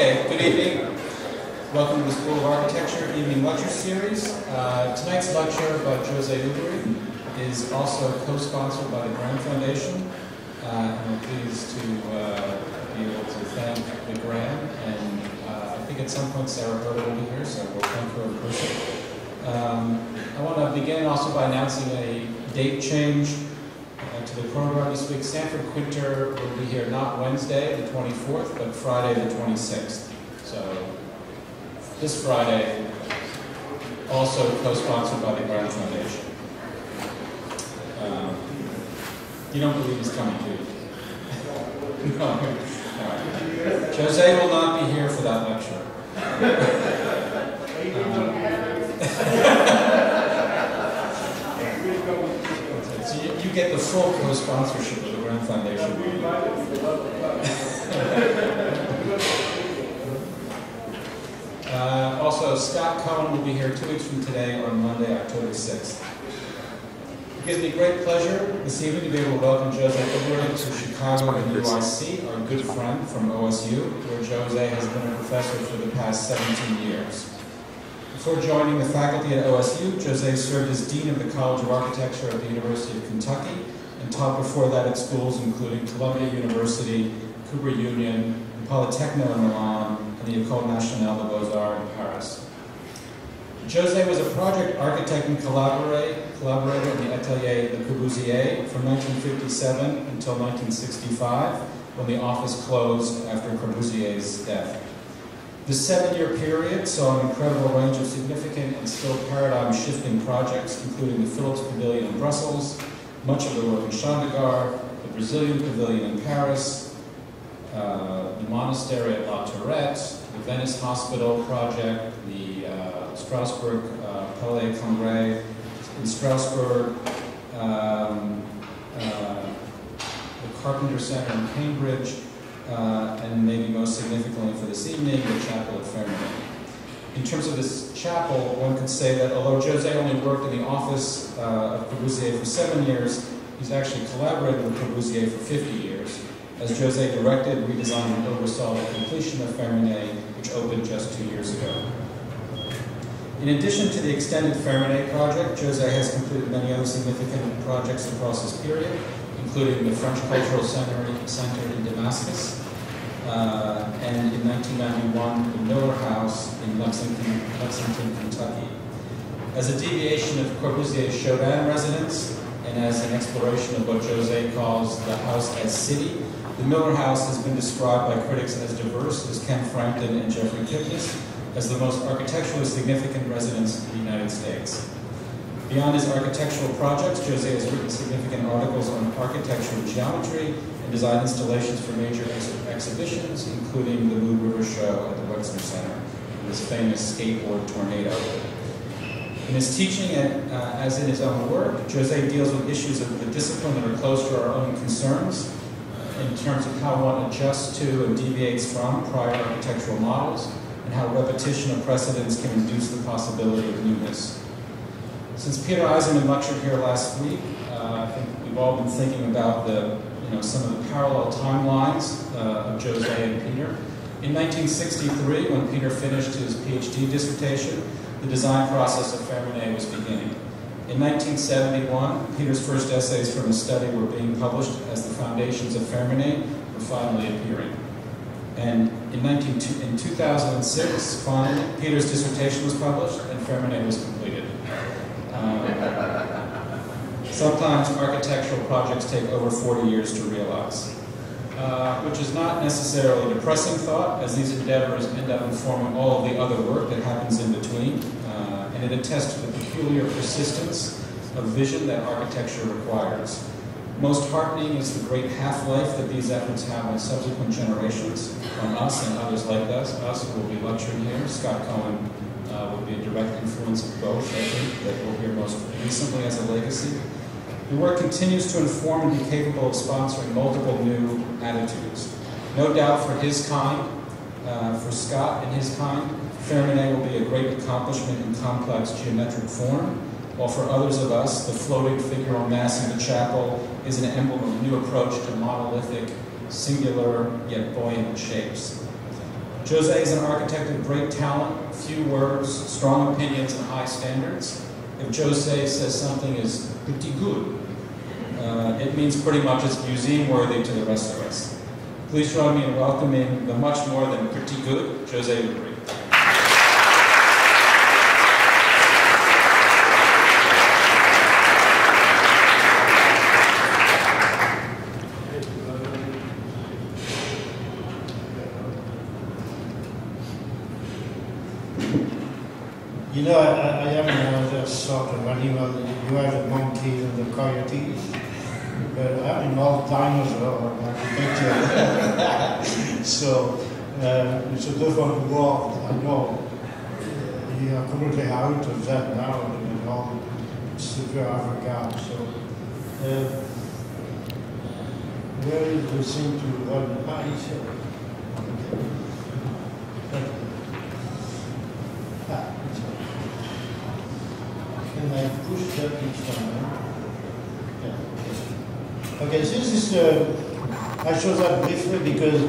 Okay, good evening. Welcome to the School of Architecture Evening Lecture Series. Uh, tonight's lecture by Jose Oubrerie is also co-sponsored by the Graham Foundation. Uh, we're pleased to uh, be able to thank the Graham. And uh, I think at some point Sarah Herda will be here, so we'll thank her in person. Um, I want to begin also by announcing a date change uh, to the program this week. Sanford Kwinter will be here not Wednesday, the 24th, but Friday, the 26th. So this Friday, also co-sponsored by the Graham Foundation. Um, you don't believe he's coming, do you? no. Right. Jose will not be here for that lecture. Um, so you, get the full co-sponsorship of the Graham Foundation. Uh, also, Scott Cohen will be here two weeks from today on Monday, October 6th. It gives me great pleasure this evening to be able to welcome Jose Oubrerie to Chicago and UIC, our good friend from OSU, where Jose has been a professor for the past 17 years. Before joining the faculty at OSU, Jose served as Dean of the College of Architecture at the University of Kentucky and taught before that at schools including Columbia University, Cooper Union, Polytechno in Milan, and the École Nationale des Beaux-Arts in Paris. Jose was a project architect and collaborator, collaborator in the Atelier Le Corbusier from 1957 until 1965, when the office closed after Corbusier's death. The seven-year period saw an incredible range of significant and still paradigm-shifting projects, including the Philips Pavilion in Brussels, much of the work in Chandigarh, the Brazilian Pavilion in Paris, uh, the monastery at La Tourette, the Venice Hospital project, the uh, Strasbourg uh, Palais Congrès in Strasbourg, um, uh, the Carpenter Center in Cambridge, uh, and maybe most significantly for this evening, the chapel at Firminy. In terms of this chapel, one could say that although Jose only worked in the office uh, of Corbusier for seven years, he's actually collaborated with Corbusier for 50 years, as Jose directed, redesigned, and oversaw the completion of Firminy, which opened just two years ago. In addition to the extended Firminy project, Jose has completed many other significant projects across this period, including the French Cultural Center, Center in Damascus, uh, and in 1991, the Miller House in Lexington, Lexington, Kentucky. As a deviation of Corbusier's Shodhan residence, and as an exploration of what Jose calls the house as city, the Miller House has been described by critics as diverse as Ken Frampton and Jeffrey Kipnis, as the most architecturally significant residence in the United States. Beyond his architectural projects, Jose has written significant articles on architecture and geometry and designed installations for major ex exhibitions, including the Mood River Show at the Wexner Center, and this famous skateboard tornado. In his teaching, uh, as in his own work, Jose deals with issues of the discipline that are close to our own concerns, uh, in terms of how one adjusts to and deviates from prior architectural models, and how repetition of precedents can induce the possibility of newness. Since Peter Eisenman lectured here last week, uh, I think we've all been thinking about the, you know, some of the parallel timelines uh, of Jose and Peter. In 1963, when Peter finished his PhD dissertation, the design process of Firminy was beginning. In 1971, Peter's first essays from his study were being published as the foundations of Firminy were finally appearing. And in, 19, in 2006, finally, Peter's dissertation was published and Firminy was completed. Um, sometimes architectural projects take over 40 years to realize, uh, which is not necessarily a depressing thought, as these endeavors end up informing all of the other work that happens in between, uh, and it attests to the peculiar persistence of vision that architecture requires. Most heartening is the great half-life that these efforts have on subsequent generations, on us and others like us, us who will be lecturing here. Scott Cohen uh, will be a direct influence of both, I think, that we'll hear most recently as a legacy. The work continues to inform and be capable of sponsoring multiple new attitudes. No doubt for his kind, uh, for Scott and his kind, Firminy will be a great accomplishment in complex geometric form, while for others of us, the floating figure on mass in the chapel is an emblem of a new approach to monolithic, singular, yet buoyant shapes. Jose is an architect of great talent, few words, strong opinions, and high standards. If Jose says something is pretty good, uh, it means pretty much it's museum worthy to the rest of us. Please join me in welcoming the much more than pretty good Jose Oubrerie. You know, I, I am another sort of animal. You have the monkeys and the coyotes, but I'm an old dinosaur architecture. so, uh, it's a different world, I know. You are completely out of that now, and all super Africa. So, uh, where is the to run? Ah, here. Ah, here. Can I push that each time? Okay, this is, uh, I show that briefly because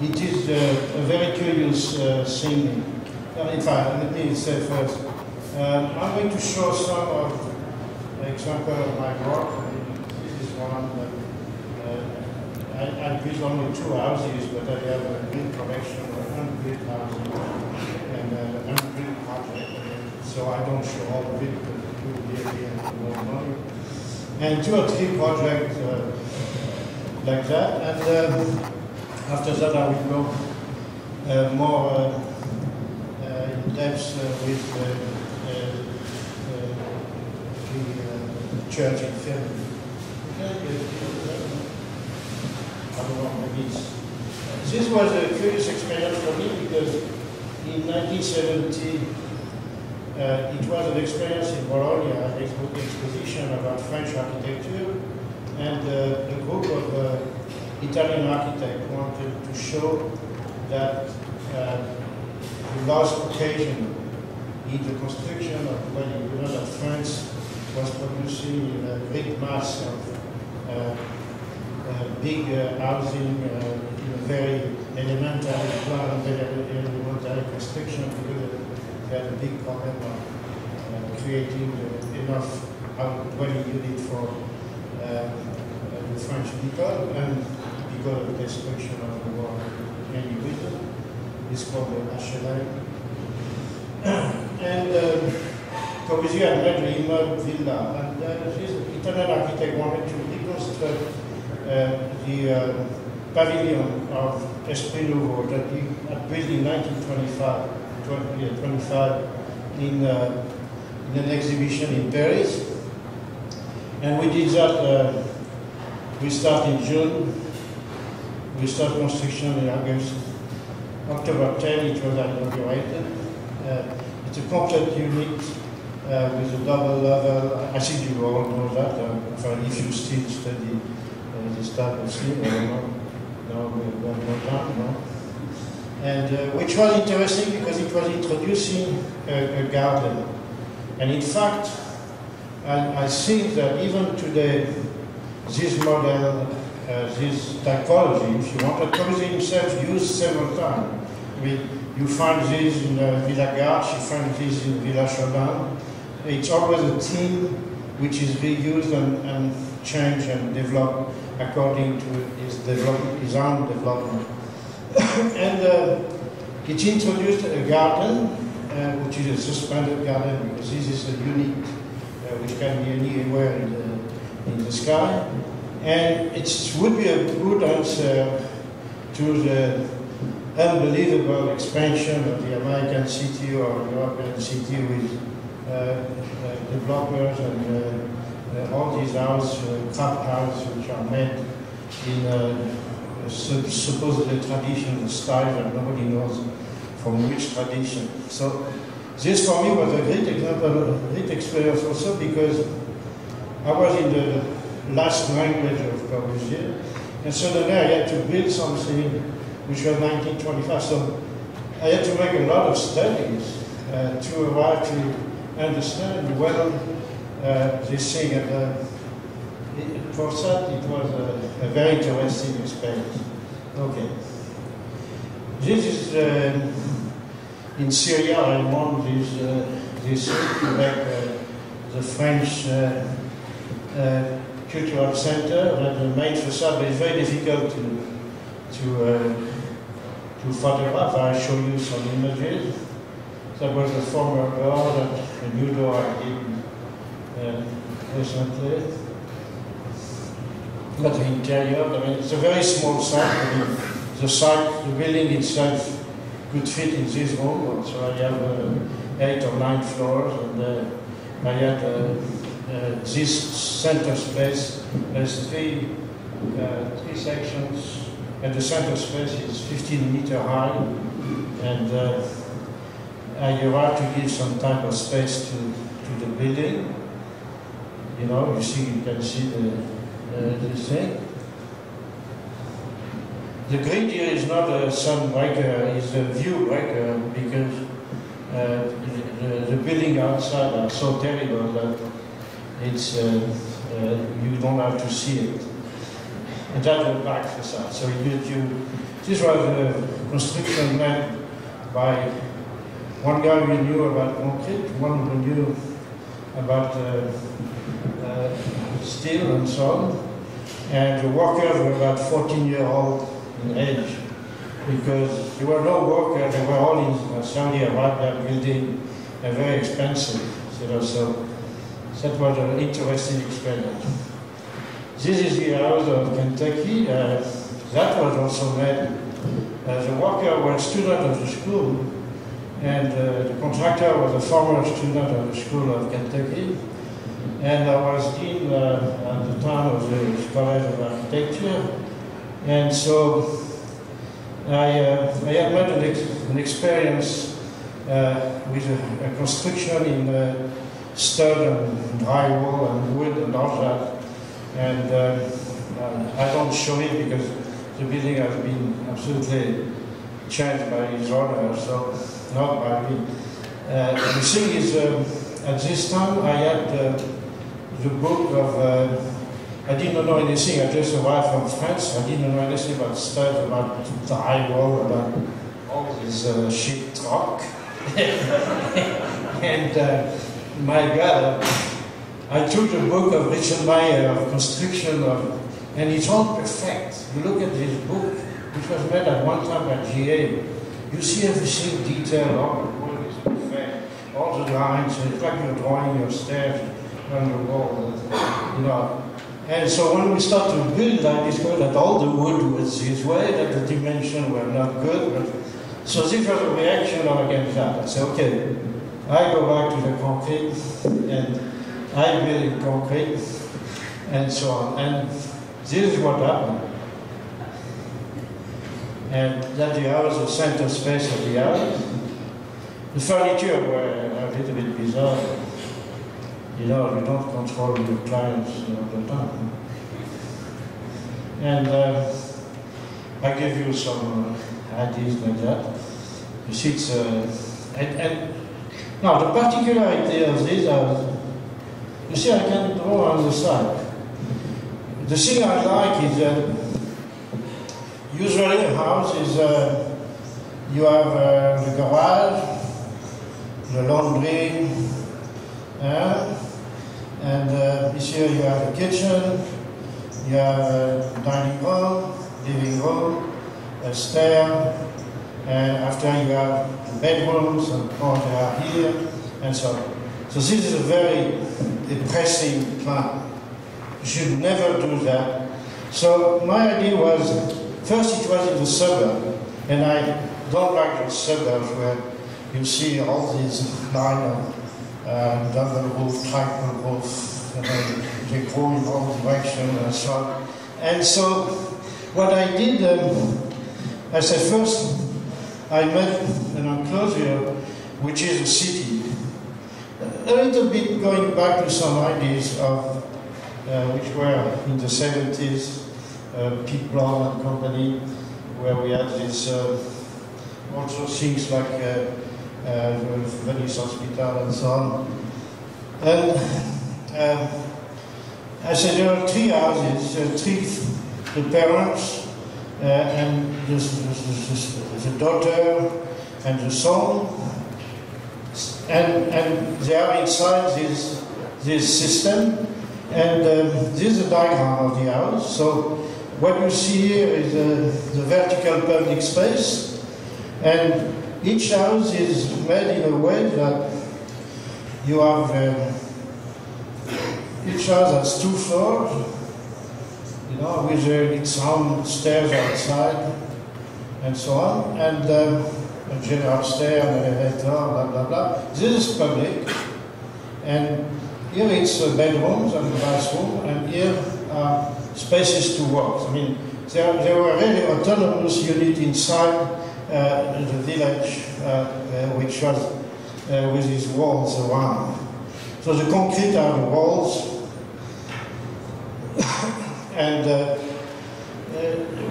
it is uh, a very curious uh, thing. Uh, in fact, let me say first, um, I'm going to show some of example of my work. This is one that uh, I, I built only two houses, but I have a big collection of unbuilt houses and uh, unbuilt projects. So I don't show all of it, but it will be again more money. And two or three projects uh, like that. And um, after that, I will go uh, more uh, uh, in depth uh, with uh, the church in Firminy. I don't know, maybe. This was a curious experience for me because in 1970, uh, it was an experience in Bologna, an expo- exposition about French architecture, and uh, a group of uh, Italian architects wanted to show that uh, the last occasion in the construction of well, you know that France was producing a great mass of uh, uh, big uh, housing uh, in a very elementary plan, very elementary construction had a big problem of uh, creating uh, enough dwelling unit for uh, uh, the French people and because of the destruction of the war many reasons. It's called the HLM. and um, Corbusier had the Immeuble Villa, and uh, this Italian architect wanted to reconstruct uh, the uh, pavilion of Esprit Nouveau that he had built in 1925, 20, yeah, 25 in, uh, in an exhibition in Paris. And we did that, uh, we start in June, we start construction in August. October 10 it was inaugurated. Uh, it's a complete unit uh, with a double level. I think you all know that. Uh, if you still study uh, this type of thing, no. And uh, which was interesting because it was introducing a, a garden. And in fact, I, I think that even today, this model, uh, this typology, if you want, Corbusier himself used several times. I mean, you find this in uh, Villa Garches, you find this in Villa Chauvin. It's always a theme which is reused and, and changed and developed according to his, develop, his own development. And uh, it introduced a garden, uh, which is a suspended garden, because this is a unit uh, which can be anywhere in the, in the sky. And it would be a good answer to the unbelievable expansion of the American city or European city with uh, uh, developers and uh, all these houses, uh, houses, which are made in supposedly traditional style that nobody knows from which tradition. So this for me was a great example, a great experience also because I was in the last language of Corbusier, and suddenly I had to build something which was 1925. So I had to make a lot of studies uh, to arrive to understand well uh, this thing. And uh, for that, it was a, a very interesting experience. Okay. This is uh, in Syria, I won this, uh, this uh, the French uh, cultural center, the main facade is very difficult to, to, to photograph. I'll show you some images. That was the former door, that the new door I did recently. But the interior, I mean, it's a very small site. The site, the building itself could fit in this room. So I have uh, eight or nine floors, and uh, I had uh, uh, this center space has three, uh, three sections, and the center space is 15 meter high, and uh, I have to give some type of space to, to the building. You know, you see, you can see the, uh, the thing. The grid here is not a sun breaker, it's a view breaker because uh, the, the building outside are so terrible that it's, uh, uh, you don't have to see it. And that's the back facade. So you, you, this was a construction made by one guy who knew about concrete, one who knew about uh, uh, steel and so on. And the workers were about 14 years old in age because there were no workers, they were all in Saudi Arabia building a very expensive, you know, so that was an interesting experience. This is the house of Kentucky. Uh, that was also made. Uh, the worker was a student of the school, and uh, the contractor was a former student of the School of Kentucky. And I was in, uh, at the time of the College of Architecture. And so I, uh, I had made an, an experience uh, with a, a, construction in uh, and drywall and wood and all that. And uh, I don't show it because the building has been absolutely changed by his owner, so not by me. Uh, the thing is, um, at this time I had uh, the book of, uh, I didn't know anything, I just arrived from France, I didn't know anything about stuff, about the drywall, about all this uh, shit talk. and uh, my God, I took the book of Richard Meier of construction of, and it's all perfect. You look at this book, which was made at one time by GA, you see everything detailed, all the wood is perfect, all the lines, it's like you're drawing your stairs the wall, you know. And so when we start to build, I discovered that all the wood was this way, that the dimensions were not good. But, so this was a reaction against that. I said, okay, I go back to the concrete and I build in concrete and so on. And this is what happened. And that the house, the center space of the house. The furniture were a little bit bizarre. You know, you don't control your clients all the time. And uh, I give you some uh, ideas like that. You see, it's, uh, and, and now, the particularity of this, uh, you see, I can draw on the side. The thing I like is that usually a house is uh, you have uh, the garage, the laundry, uh, and uh, here you have the kitchen, you have a dining room, living room, a stair, and after you have bedrooms and oh, they are here, and so on. So this is a very depressing plan. You should never do that. So my idea was, first it was in the suburb, and I don't like the suburbs where you see all these line of uh, roof, triple roof, and then they grow in all directions and so on. And so what I did, um, I said first, I met an enclosure which is a city. A little bit going back to some ideas of uh, which were in the 70s, uh, Pete Brown and company, where we had this uh, also things like uh, uh, Venice Hospital and so on. And um, I said there are three houses, uh, three the parents, uh, and the, daughter and the son, and, and they are inside this, this system. And um, this is a diagram of the house. So what you see here is uh, the vertical public space, and each house is made in a way that you have uh, each house has two floors, you know, with uh, its own stairs outside and so on, and um, a general stair, an elevator, blah blah blah. This is public, and here it's uh, bedrooms and bathroom, and here are spaces to work. I mean, there, there were really autonomous units inside the village, uh, uh which was uh, with these walls around. So the concrete are the walls, and uh,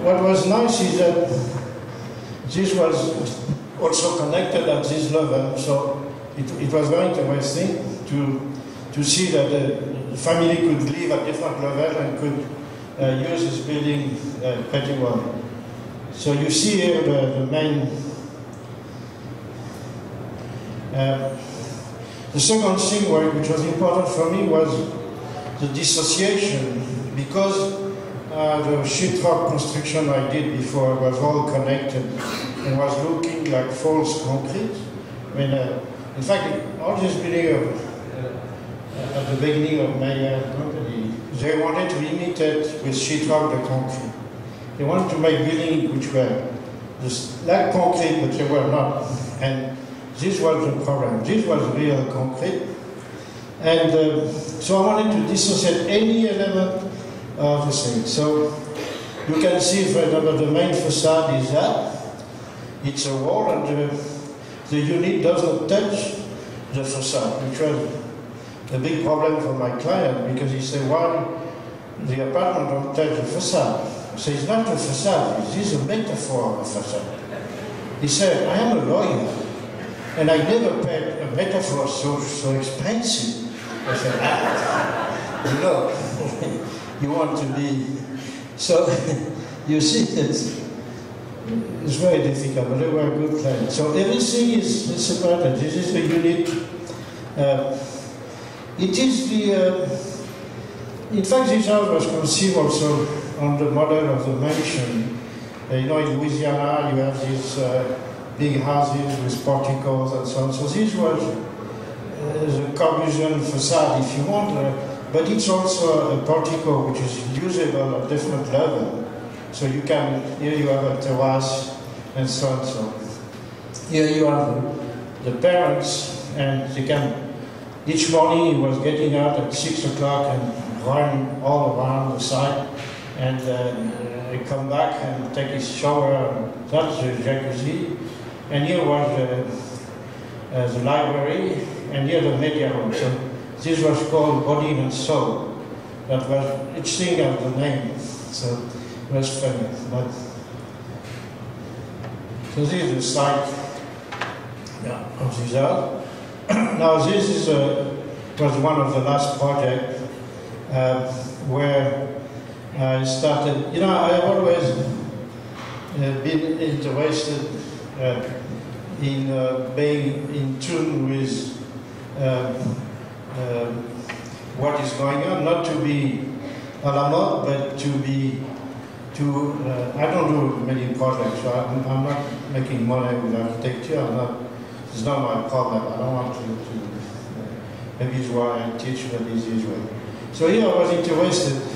what was nice is that this was also connected at this level, so it, it was very interesting to, to see that the family could live at different levels and could uh, use this building uh, pretty well. So you see here the, the main. Uh, the second thing which was important for me was the dissociation because uh, the sheetrock construction I did before was all connected and was looking like false concrete. I mean, uh, in fact, all this building uh, at the beginning of my uh, company, they wanted to imitate with sheetrock the concrete. They wanted to make buildings which were just like concrete, but they were not. And this was the problem. This was real concrete. And uh, so I wanted to dissociate any element of the thing. So you can see, for example, the main facade is that. It's a wall, and the, the unit doesn't touch the facade, which was a big problem for my client because he said, why the apartment don't touch the facade? Said, it's not a facade, it is a metaphor of a facade. He said, I am a lawyer, and I never paid a metaphor so, so expensive. I said, ah, you know, you want to be. So, you see, it's, it's very difficult, but they were good clients. So everything is, is separated. This is the unit. Uh, it is the. Uh, in fact, this house was conceived also on the model of the mansion. Uh, you know, in Louisiana, you have these uh, big houses with porticos and so on. So this was uh, the Corbusian facade, if you want, uh, but it's also a portico which is usable at different level. So you can, here you have a terrace and so on. So here you have the parents, and they can, each morning he was getting up at six o'clock and running all around the site and uh, come back and take his shower. That's the jacuzzi. And here was uh, uh, the library, and here the media room. So this was called Body and Soul. That was each thing of the name. So it was funny. But so this is the site yeah, of this art. now this is a, was one of the last projects uh, where I started. You know, I've always uh, been interested uh, in uh, being in tune with um, um, what is going on, not to be a la mode, but to be to. Uh, I don't do many projects, so I'm, I'm, not making money with architecture. I'm not. It's not my problem. I don't want to. to uh, maybe it's why I teach, maybe it's this. So here I was interested.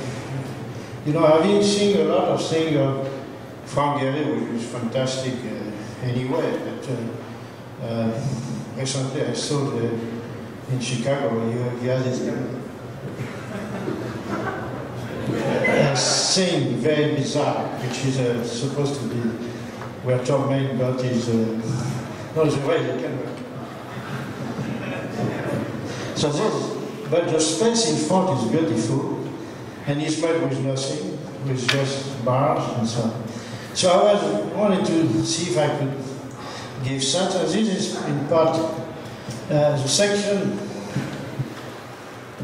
You know, I've been seeing a lot of things of Frank Gehry, which is fantastic. Uh, anyway. But uh, uh, recently I saw the, in Chicago, he, you have this uh, thing very bizarre, which is uh, supposed to be, we're talking about is, uh, no, a way you can work. So this, but the space in front is beautiful, and it's made with nothing, with just bars and so on. So I was, wanted to see if I could give such, this is in part uh, the section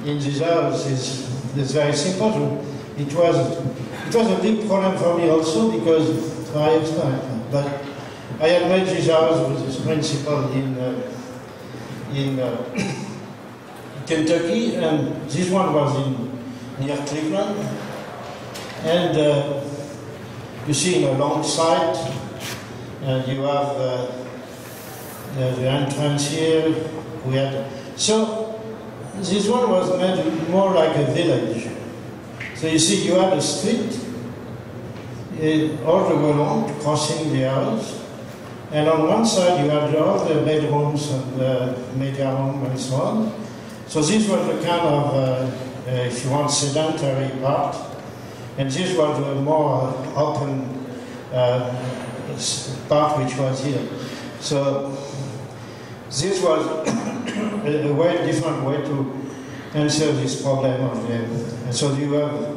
in this house is, is very simple. it was it was a big problem for me also because I explained, but I had made this house with this principal in uh, in uh, Kentucky, and this one was in near Cleveland, and uh, you see in a long site, and you have uh, the, the entrance here. We had so this one was made more like a village. So you see, you had a street uh, all the way along, crossing the house. And on one side, you had all the bedrooms and the media room and so on. So this was the kind of, uh, uh, if you want, sedentary part. And this was the more open uh, part which was here. So this was a, way different way to answer this problem of the. So you have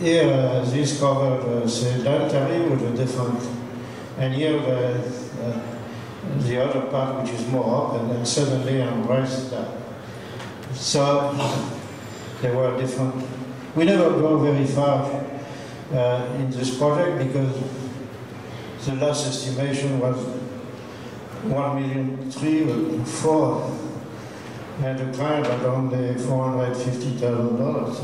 here uh, this covered uh, sedentary with a different, and here the, uh, the other part which is more open, and suddenly embraced that. So they were different. We never go very far uh, in this project because the last estimation was one million three or four, and the client had only four hundred fifty thousand dollars.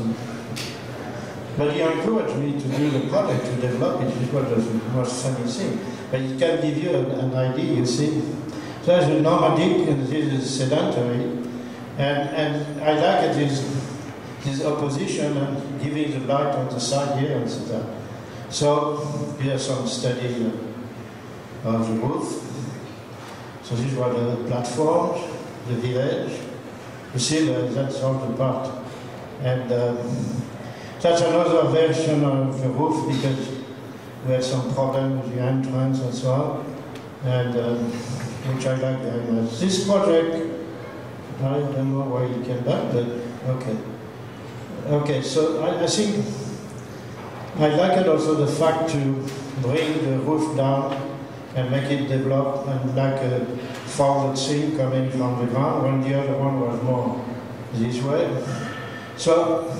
But he encouraged me to do the project, to develop it, which was the most funny thing. But it can give you an, an idea, you see. There's a nomadic and this is sedentary. And, and I like it, this, this opposition and giving the light on the side here and so that. So here's some study of the roof. So these were the platforms, the village. You see, that, that's all the part. And um, that's another version of the roof because we had some problem with the entrance and so on, and um, which I like very much. This project, I don't know why it came back, but okay. Okay, so I, I think I like it also the fact to bring the roof down and make it develop and like a folded thing coming from the ground when the other one was more this way. So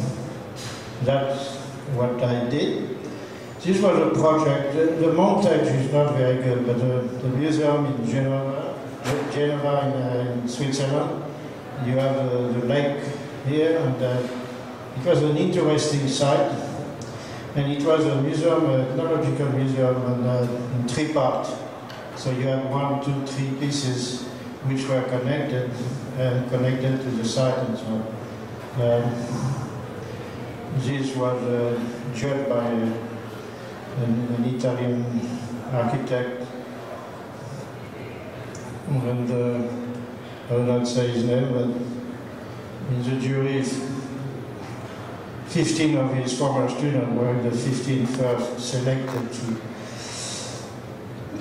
that's what I did. This was a project. The, the montage is not very good, but the, the museum in Geneva, Geneva in, uh, in Switzerland, you have uh, the lake here, and uh, it was an interesting site. And it was a museum, a ethnological museum, and, uh, in three parts. So you had one, two, three pieces which were connected and connected to the site and so on. Um, this was uh, judged by an, an, Italian architect, and uh, I will not say his name, but in the jury, 15 of his former students were the 15 first selected to.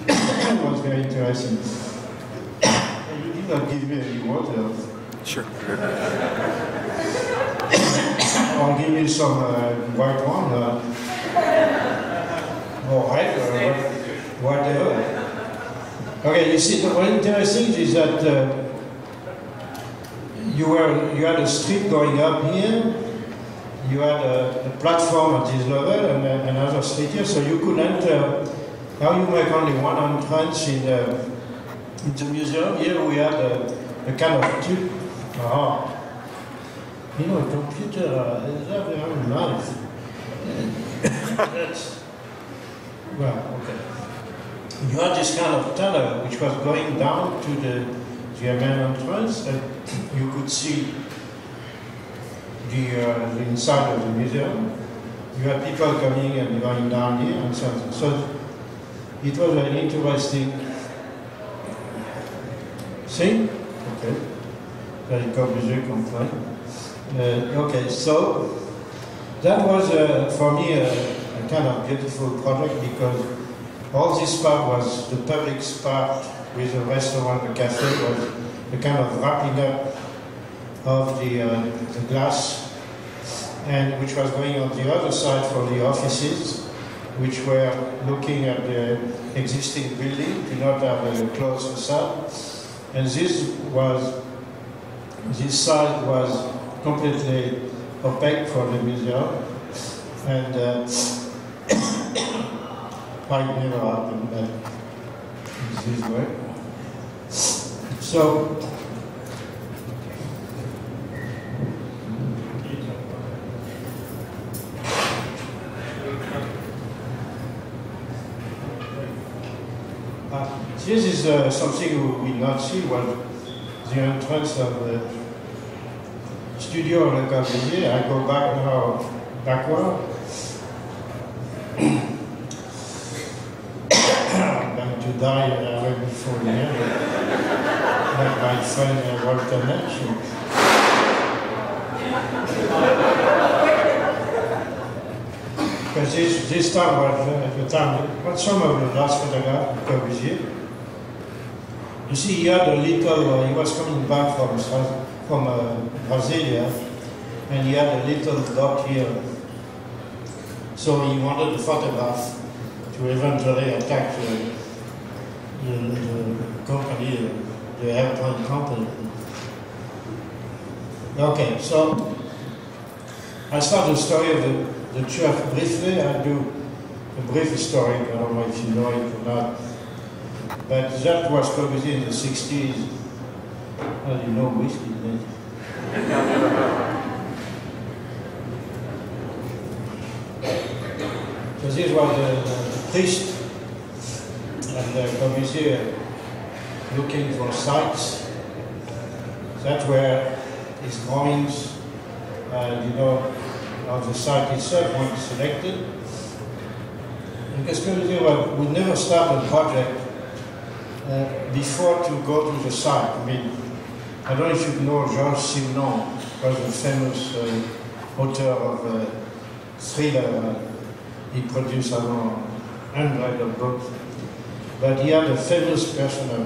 it was very interesting. you did not give me any water. Sure. I'll give you some uh, white one, uh, or red, or whatever. Okay, you see, the interesting is that uh, you were you had a street going up here, you had a, a platform at this level and a, another street here, so you could enter. Now you make only one entrance in the, in the museum. Here we had a, a kind of tube. Uh-huh. You know, computer uh, is their own. That's, well, okay. You had this kind of tunnel which was going down to the German entrance, and you could see the, uh, the inside of the museum. You have people coming and going down here and so on. So it was an interesting thing. Okay. Very complicated, complaint. Uh, okay, so that was uh, for me a, a, kind of beautiful project because all this part was the public part with the restaurant, the cafe was the kind of wrapping up of the, uh, the glass and which was going on the other side for the offices which were looking at the existing building to not have a closed facade and this was this side was completely opaque for the museum. And uh, quite never happened, but it's his way. So, this is uh, something we will not see well the entrance of the studio Le Corbusier. I go back now, backward. I'm going to die uh, right before the end, like my friend uh, Walter mentioned. Because this, this time was uh, the time, what some of the last photograph of Corbusier. You see, he had a little, uh, he was coming back from, from uh, Brasilia, and he had a little dog here. So he wanted the photograph to eventually attack the, the, the company, the airplane company. Okay, so I start the story of the, the church briefly. I do a brief story, I don't know if you know it or not. But that was probably in the 60s. Well, you know whiskey, then. so this was the, the priest and the Corbusier looking for sites. That's where his drawings, uh, you know, of the site itself were selected. Because Corbusier would never start a project uh, before to go to the site, I mean, I don't know if you know Georges Simenon, was a famous uh, author of uh, thriller. he produced around hundred of books. But he had a famous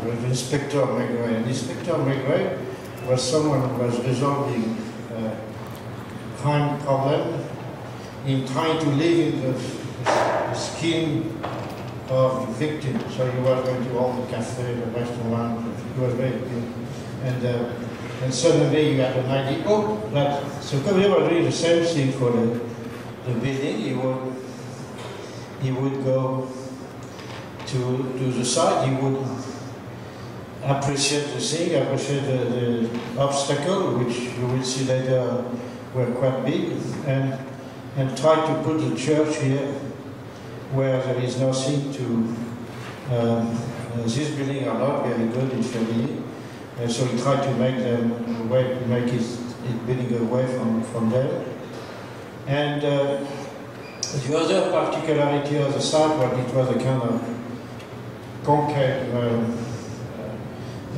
with Inspector Maigret. And Inspector Maigret was someone who was resolving uh, crime problem in trying to live in the skin of the victim. So he was going to all the cafes, the restaurants, he was very good. And, uh, and suddenly you had an idea, oh, that, so because he was doing the same thing for the, the building, he would, he would go to, to the site, he would appreciate the thing, appreciate the, the obstacle, which you will see later were quite big, and, and try to put the church here where there is nothing to. Um, uh, this building are not very good in Chevigny, and so we try to make them make it, it building away from, from there. And uh, the other particularity of the site was it was a kind of concrete um,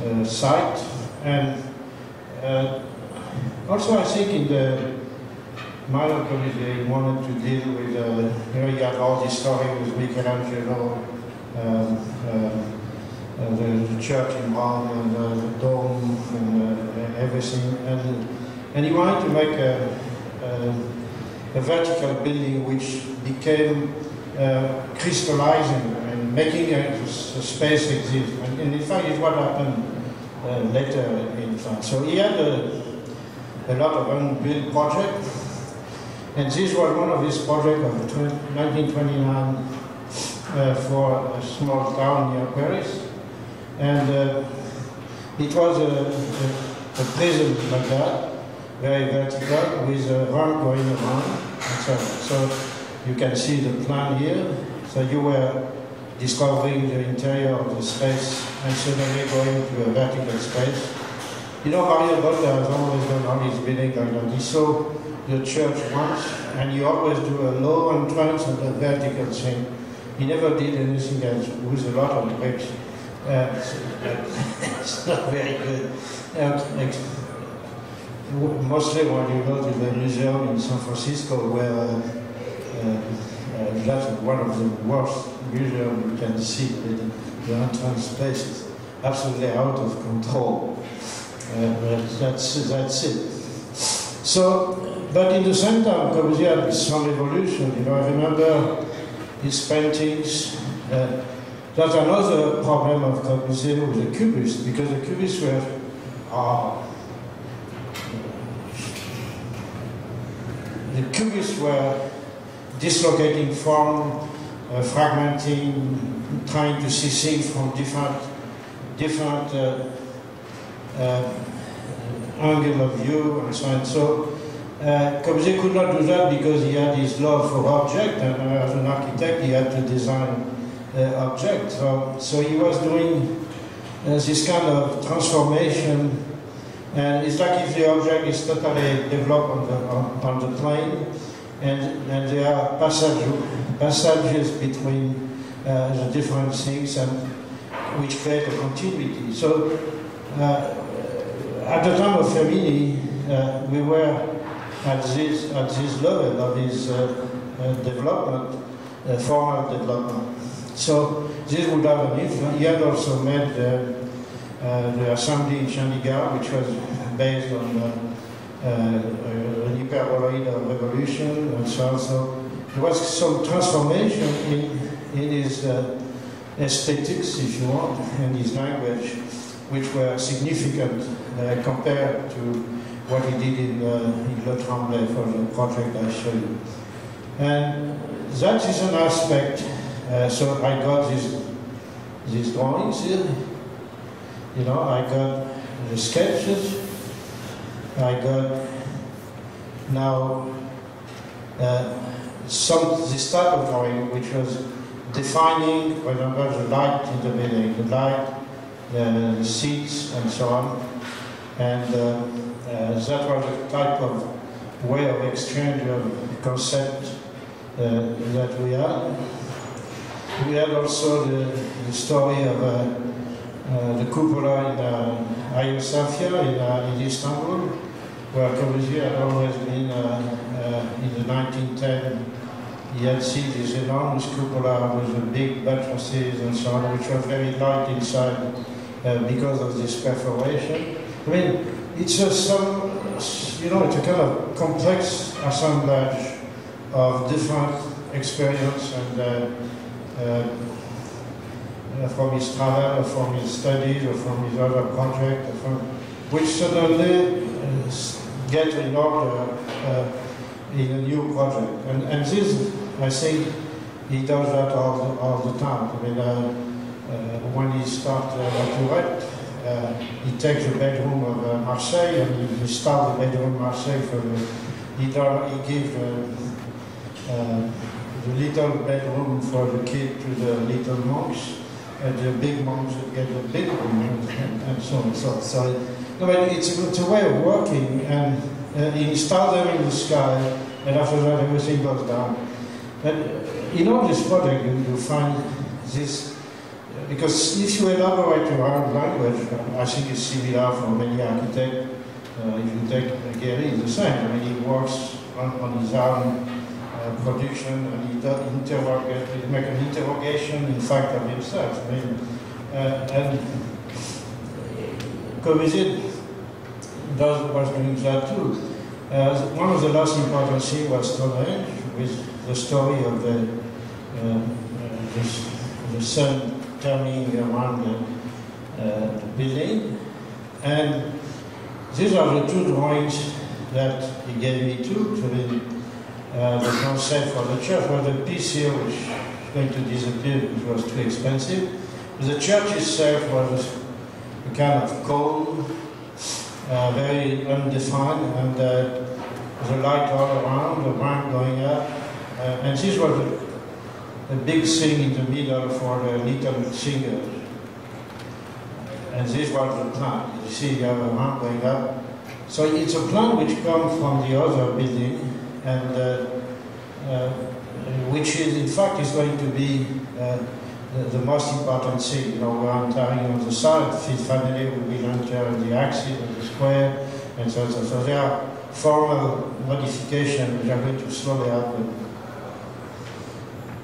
uh, site, and uh, also I think in the Milo Colisée wanted to deal with, uh, you know, you had all this story with Michelangelo, um, uh, uh, the, the, church in Rome and uh, the dome and uh, everything. And, and he wanted to make a, a, a vertical building which became uh, crystallizing and making a, a space exist. And, and, in fact, it's what happened later in France. So he had a, a lot of unbuilt projects and this was one of his projects of 1929 uh, for a small town near Paris. And uh, it was a, a, a, prison like that, very vertical, with a ramp going around. So, so you can see the plan here. So you were discovering the interior of the space and suddenly going to a vertical space. You know, Mario Botta has always done all his building like that. He saw the church once, and you always do a low entrance and a vertical thing. He never did anything else with a lot of bricks. Uh, it's not very good. Uh, mostly when you go to the museum in San Francisco, where uh, uh, that's one of the worst museums you can see. The, entrance space is absolutely out of control. Uh, that's, that's it. So but in the same time, Corbusier had some evolution. You know, I remember his paintings. Uh, that's another problem of Corbusier with the Cubists, because the Cubists were uh, the Cubists were dislocating form, uh, fragmenting, trying to see things from different, different uh, uh, angle of view and so on. So uh, could not do that because he had his love for object, and as an architect, he had to design uh, object. So, so he was doing uh, this kind of transformation, and it's like if the object is totally developed on the, on, on the plane, and, and there are passage, passages between uh, the different things, and which create a continuity. So, uh, at the time of Firminy, uh, we were at this, at this level of his uh, uh, development, uh, formal development. So this would have an influence. He had also made the the assembly in Chandigarh, which was based on an hyperboloid of revolution and so on. So there was some transformation in, in his aesthetics, if you want, and his language, which were significant uh, compared to what he did in, uh, in Le Tremblay for the project I showed you. And that is an aspect, uh, so I got these, these drawings here, you know, I got the sketches, I got now uh, some this type of drawing which was defining, for example, the light in the building, the light, the, the seats, and so on. And uh, uh, that was a type of way of exchange of concept uh, that we had. We had also the, the story of uh, the cupola in uh, Sophia in, in Istanbul, where Corbusier had always been in the 1910 he had seen this enormous cupola with the big buttresses and so on, which was very light inside uh, because of this perforation. I mean, it's a some, you know, it's a kind of complex assemblage of different experience and uh, uh, from his travel, or from his studies, or from his other project, from, which suddenly uh, get in order uh, in a new project. And, and this, I think, he does that all the, all the time. I mean, uh, uh, when he starts to write, uh, he takes the bedroom of uh, Marseille and he, starts the bedroom of Marseille for the, he, he uh, the little bedroom for the kid to the little monks, and the big monks get the big room, and, and so on. So, so no, but it's, it's a way of working, and uh, he starts there in the sky, and after that everything goes down. But in all this project, you, you find this because if you elaborate your own language, I think it's similar for many architects. Uh, if you take Gehry, it's the same. I mean, he works on, on his own uh, production and he does interrogate, he make an interrogation, in fact, of himself. I mean, uh, and Corbusier does, was doing that too. Uh, one of the last important things was Stonehenge, with the story of the, uh, uh, the, the sun turning around the, building. And these are the two drawings that he gave me too, to the, uh, the concept for the church, was the piece here which is going to disappear because it was too expensive. The church itself was a kind of cone, uh, very undefined, and uh, the light all around, the ramp going up. Uh, and this was a big thing in the middle for the little singers. And this was the plan. You see, you have a ramp going up. So it's a plan which comes from the other building, and uh, uh, which is, in fact, is going to be uh, the, the, most important thing. You know, we're entering on the side, Fifth Family will be entering the axis of the square, and so on. So, so there are formal modifications which are going to slowly happen.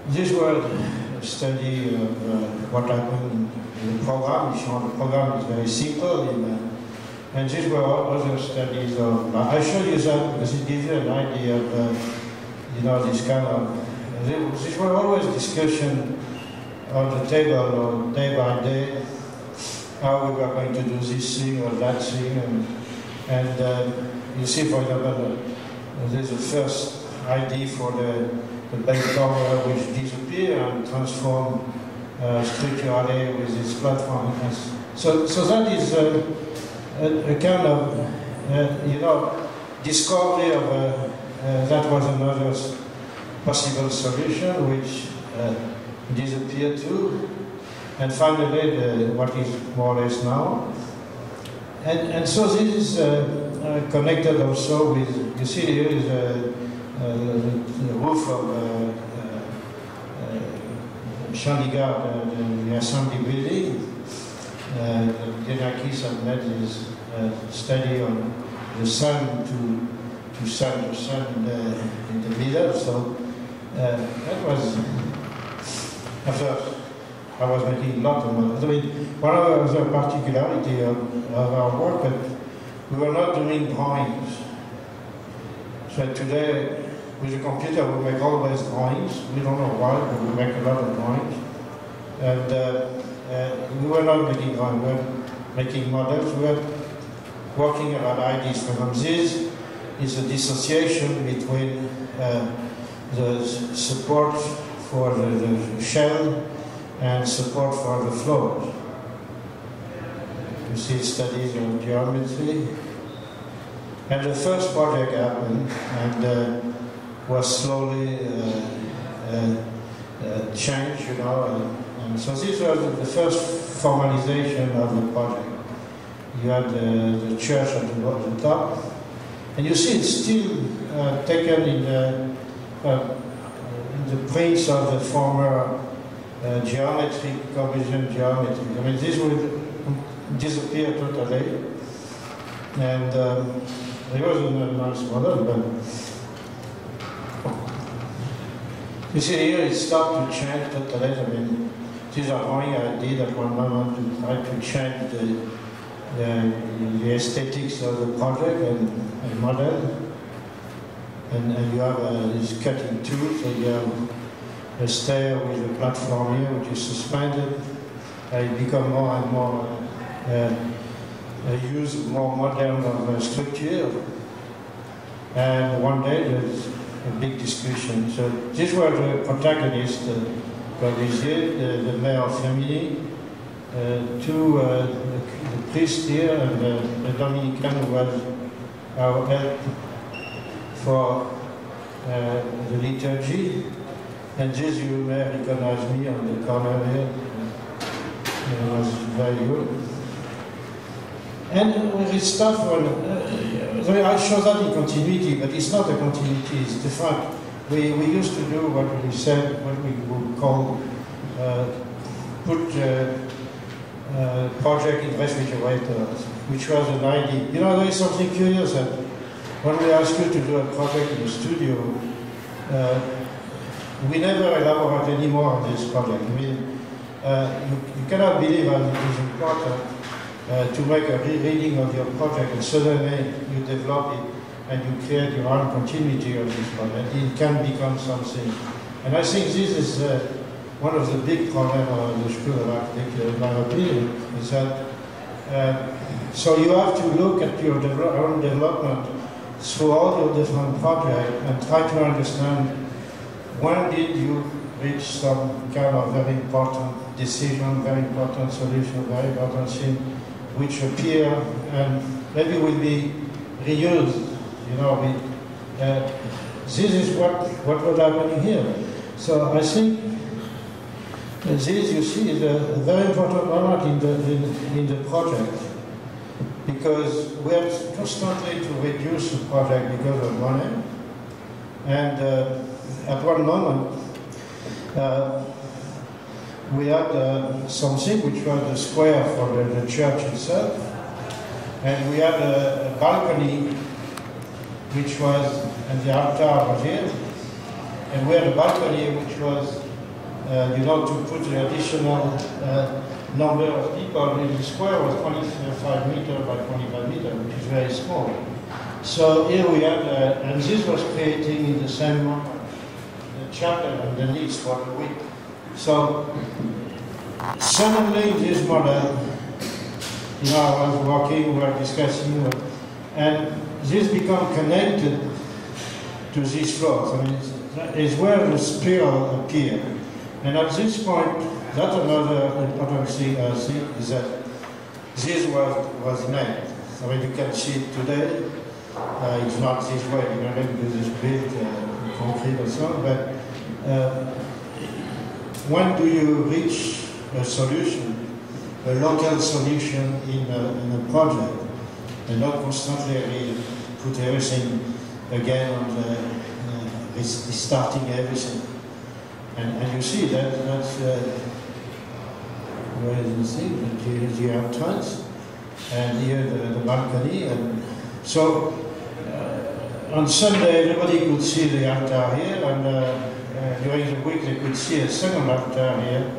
This was a study of uh, what happened in the program. The program is very simple, in, uh, and these were other studies of. I show you that because it gives you an idea of, uh, you know, this kind of. These were always discussion on the table day by day how we were going to do this thing or that thing, and, and uh, you see, for example, uh, there's a first idea for the which disappear and transform uh, structurally with its platform. So, so that is a, a, a kind of, uh, you know, discovery of uh, uh, that was another possible solution which uh, disappeared too. And finally, the, what is more or less now. And, and so this is uh, connected also with, you see here is the, the, roof of uh, Chandigarh, the, the, assembly building. Uh, Xenakis have made this uh, study on the sun to, to sun, the sun in the, middle. So uh, that was, first, I was making a lot of money. I mean, one of the particularity of, of our work that we were not doing drawings. So today, with a computer, we make always drawings. We don't know why, but we make a lot of drawings. And uh, uh, we were not making drawings, we were making models. We were working around ideas this is a dissociation between uh, the support for the, the shell and support for the floor. You see studies on geometry. And the first project happened and uh, was slowly uh, uh, uh changed, you know. And, and, so this was the first formalization of the project. You had the church at the, top. And you see it's still taken in the, in the prints of the former uh, geometry, Corbusian geometry. I mean, this would disappear totally. And um, it wasn't a nice model, but you see here it started to change totally. I mean, this is a drawing I did at one moment to try to change the, the, the aesthetics of the project and, and model. And, and you have uh, this cutting tool, so you have a stair with a platform here which is suspended. It become more and more uh, use more modern uh, structure. And one day there's a big discussion. So these were the protagonists, uh, Corbusier, the, the mayor of Firminy, uh, two, uh, the, the here and the, the Dominican who was our help for uh, the liturgy. And Jesus, you may recognize me on the corner here. It was very good. And with this stuff, well, uh, I show that in continuity, but it's not a continuity, it's different. We, we used to do what we said, what we would call uh, put uh, uh, project in refrigerators, which was an idea. You know, there is something curious that when we ask you to do a project in the studio, uh, we never elaborate anymore on this project. I mean, uh, you, you, cannot believe how it is important uh, to make a rereading of your project and suddenly you develop it and you create your own continuity of this project. It can become something. And I think this is uh, one of the big problems of the School of Architecture, in my opinion, is that uh, so you have to look at your own development through all your different projects and try to understand when did you reach some kind of very important decision, very important solution, very important thing, which appear and maybe will be reused, you know, uh, this is what, what was happening here. So I think this, you see, is a, very important moment in the, in, in the project because we have constantly to reduce the project because of money. And uh, at one moment, uh, we had uh, something which was a square for the, the, church itself, and we had a, a, balcony which was, and the altar was here, and we had a balcony which was, uh, you know, to put the additional uh, number of people in the square was 25 meter by 25 meter, which is very small. So here we had, uh, and this was creating in the same moment chapter underneath for a week. So suddenly this model, you know, I was walking, we were discussing, and this become connected to these floors. I mean, it's where the spiral appear. And at this point, that's another important thing, I thing is that this was, was made. I mean, you can see it today. Uh, it's not this way, you know, because it's built uh, concrete or so, but uh, when do you reach a solution, a local solution in a, in a project, and not constantly put everything again on the, uh, restarting everything. And, and you see that that's uh, where thing, that you, you have trans, and here the, the balcony, and so uh, on Sunday everybody could see the altar here, and uh, during the week they could see a second altar here.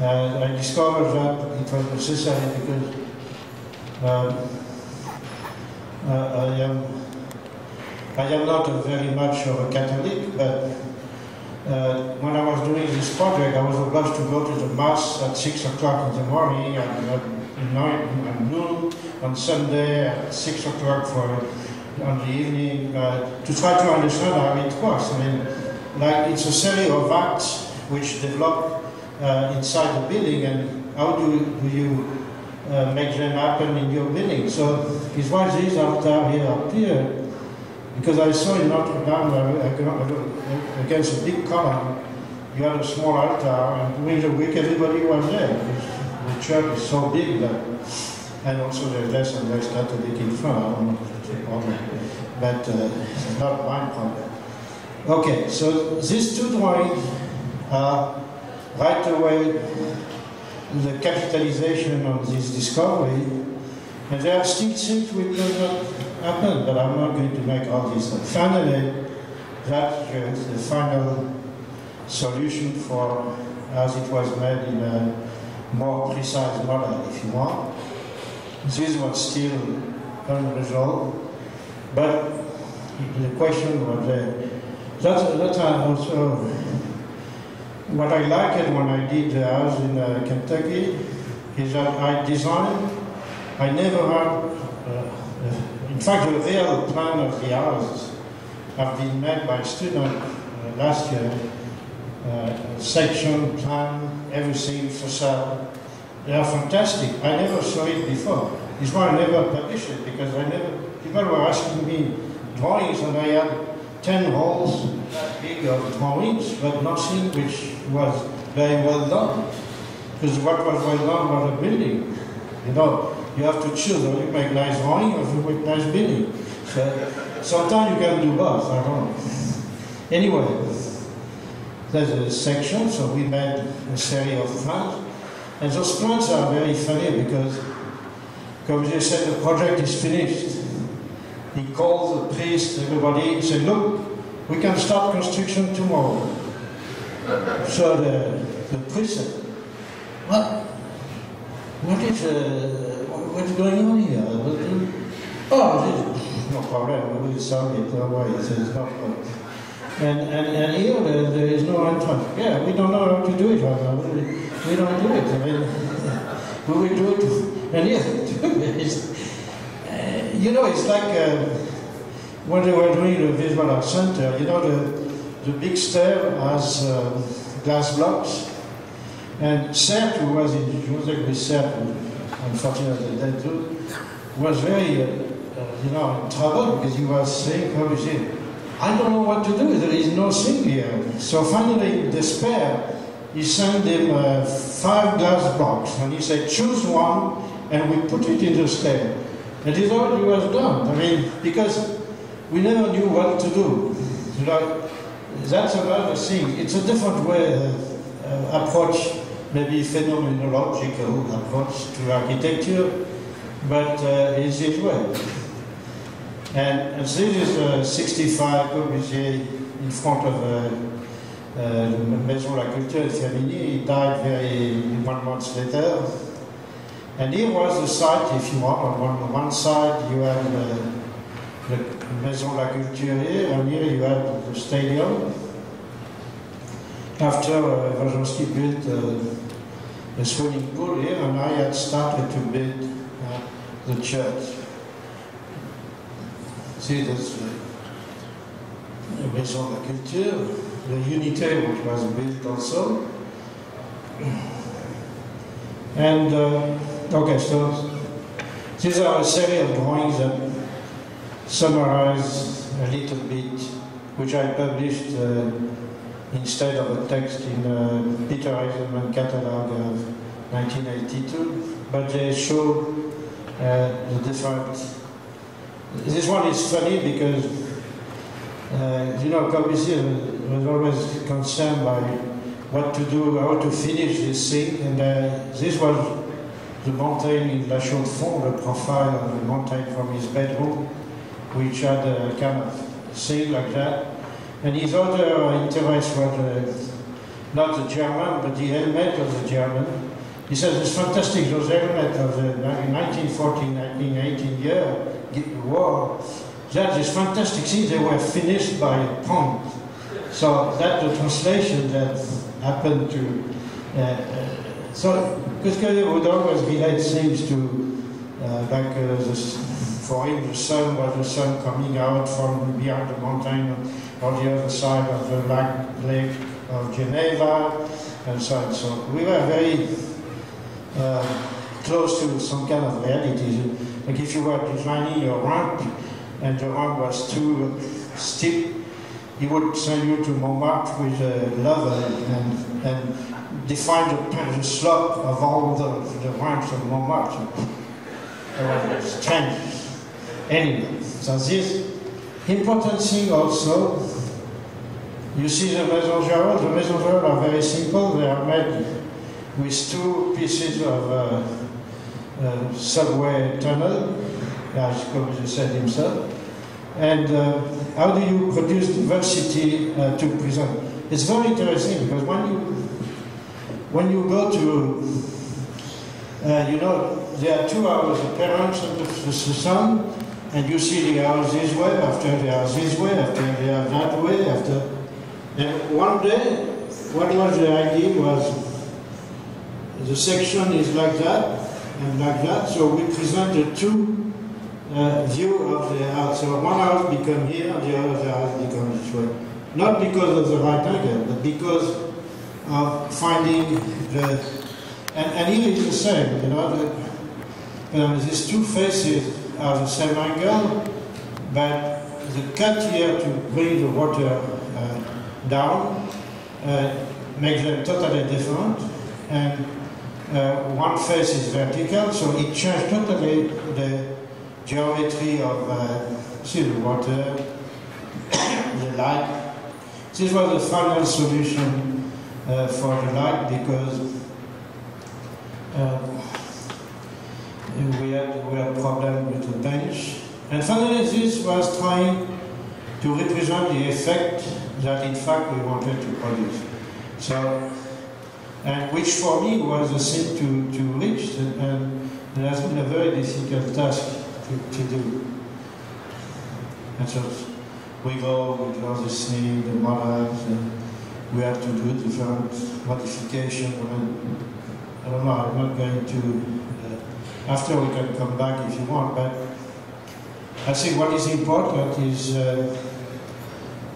And I discovered that it was necessary because um, uh, I am I am not very much of a Catholic, but uh, when I was doing this project, I was obliged to go to the mass at six o'clock in the morning and at nine at noon on Sunday at six o'clock for on the evening uh, to try to understand how it works. I mean, like it's a series of acts which develop uh, inside the building, and how do, do you uh, make them happen in your building? So it's why this altar here here because I saw in Notre Dame uh, against a big column, you had a small altar, and during the week everybody was there the church is so big that, and also there's less and less Catholic in front. I don't know if it's a problem, but uh, it's not my problem. Okay, so these two drawings are right away the capitalization of this discovery, and there are still things which do not happen, but I'm not going to make all this. Finally, that is the final solution for as it was made in a more precise model, if you want. This was still unresolved, but the question was there. That's, that's also what I liked when I did the house in uh, Kentucky is that I designed, I never had uh, in fact, the real plan of the house have been made by a student uh, last year. Uh, section, plan, everything, for sale. They are fantastic. I never saw it before. It's why I never published it because I never. People were asking me drawings, and I had ten holes that big of drawings, but nothing which was very well done. Because what was well done was a building. You know, you have to choose or you make nice drawing or you make nice building. So sometimes you can do both, I don't know. Anyway, there's a section, so we made a series of plans. And those plans are very funny because, comme je said, the project is finished. He calls the priest, everybody, and said, look, we can start construction tomorrow. So the, the priest said, what? What is, uh, what's going on here? Uh, oh, this, no problem, we will solve it, no way, he says, no problem. And, and, and here there, there is no entrance. Yeah, we don't know how to do it. We, we don't do it. I mean, we will do it. And yeah, it's, uh, you know, it's like uh, when they were doing the Visual Art Center, you know, the, the big stair has uh, glass blocks. And Sert, who was in Joseph Bissert, unfortunately dead too, was very, uh, uh, you know, in trouble because he was saying, it? I don't know what to do. There is no thing here. So finally, in despair, he sent him uh, five glass blocks, and he said, choose one, and we put it in the stair. And this all he was done. I mean, because we never knew what to do. You that's another thing. It's a different way uh, approach, maybe phenomenological approach to architecture, but uh, it's this way. And, this is uh, 65 Corbusier in front of uh, uh, Maison La Culture Firminy. He died very one month later. And here was the site, if you want, on one, one side you have uh, the Maison de La Culture here, and here you have the stadium. After uh, built uh, a swimming pool here, and I had started to build uh, the church. See, that's uh, Maison de la Culture, the Unité, which was built also. And, uh, okay, so these are a series of drawings that summarize a little bit, which I published uh, instead of a text in uh, Peter Eisenman catalog of 1982, but they show uh, the different. This one is funny because, uh, you know, Corbusier was always concerned by what to do, how to finish this thing, and uh, this was the mountain in La Chaux-de-Fonds, the profile of the mountain from his bedroom, which had a kind of thing like that. And his other interest was uh, not the German, but the helmet of the German. He says it's fantastic, those helmets of the 1914-1918 year war, that is fantastic. See, they were finished by Pont. So that the translation that happened to uh, so always relate things to uh, like uh, the, for him the sun was the sun coming out from behind the mountain on the other side of the lake, of Geneva and so on. So we were very uh, close to some kind of reality. Like if you were designing your ramp and the ramp was too steep, he would send you to Montmartre with a level and, and define the, the slope of all the, the ramps of Montmartre. It was strange. Anyway, so this important thing also, you see the Maison Jaoul, the Maison Jaoul are very simple. They are made with two pieces of uh, uh, subway tunnel, as Corbusier said himself. And uh, how do you produce diversity uh, to present? It's very interesting because when you when you go to, uh, you know, there are two hours of the, the son, and you see the hours this way, after the hours this way, after the hours that way, after. And one day, what was the idea was the section is like that and like that, so we presented two uh, view of the house. So one house become here, and the other house become this way. Not because of the right angle, but because of finding the, and, and here it's the same, you know, the, these two faces are the same angle, but the cut here to bring the water uh, down uh, makes them totally different, and uh, one face is vertical, so it changes totally the geometry of uh, see the water, the light. This was the final solution uh, for the light because um, we had we had problem with the bench. And finally, this was trying to represent the effect that in fact we wanted to produce. So, and which for me was a thing to, to reach, and it has been a very difficult task to, to do. And so we go, we draw this thing, the models, and we have to do different modification. I, I don't know, I'm not going to, uh, after we can come back if you want, but I think what is important is uh,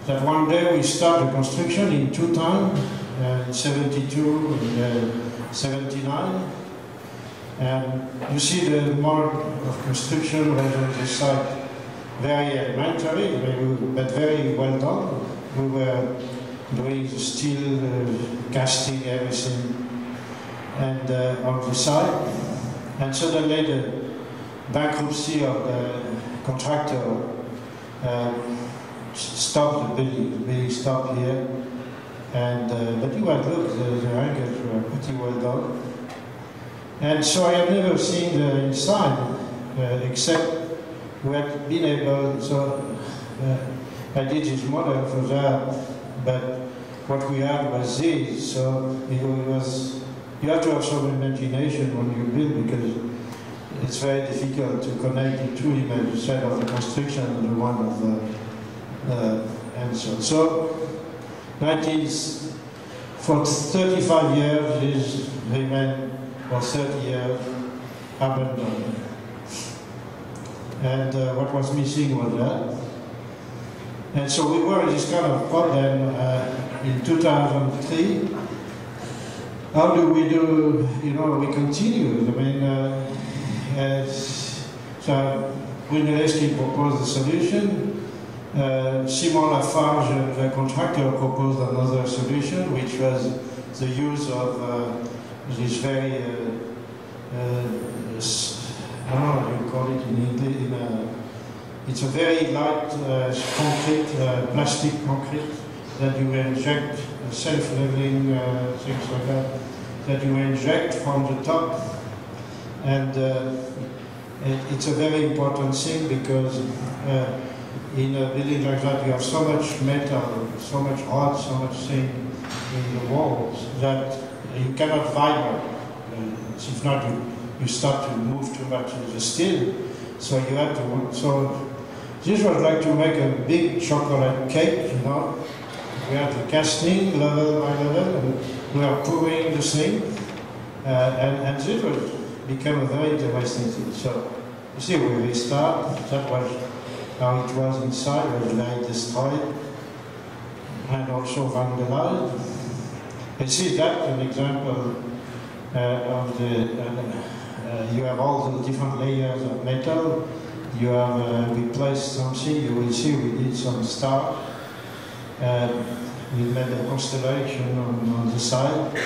that one day we start the construction in two times, uh, 72 and uh, 79. And you see the mode of construction on the site very elementary, but very well done. We were doing steel uh, casting, everything, and uh, on the side. And suddenly the bankruptcy of the contractor uh, stopped the building. The building stopped here. And, uh, but you had look, the, the angles were pretty well done. And so I have never seen the inside, uh, except we had been able, so uh, I did this model for that but what we had was this. So it was you have to have some imagination when you build because it's very difficult to connect the two images, side of the construction and the one of the uh, answer. So 19, for 35 years is remained for 30 years abandoned. And uh, what was missing was that. And so we were in this kind of problem uh, in 2003. How do we do, you know, we continue? I mean, uh, as, so Brunelleschi proposed a solution. Uh, Simon Lafarge, the contractor, proposed another solution, which was the use of uh, this very, uh, uh, I don't know how you call it in in a, it's a very light uh, concrete, uh, plastic concrete that you inject, uh, self-leveling things like that, that you inject from the top. And it, it's a very important thing because in a building like that you have so much metal, so much rod, so much thing in the walls that you cannot vibrate. If not, you, you start to move too much in the steel. So you have to. So this was like to make a big chocolate cake, you know. We the casting level by level, and we are pouring the thing, uh, and, and this was became a very interesting thing. So you see, where we restart. That was how it was inside, was very destroyed and also vandalized. You see that an example uh, of the. Uh, uh, you have all the different layers of metal. You have uh, replaced something. You will see we did some star. Uh, we made a constellation on, on the side.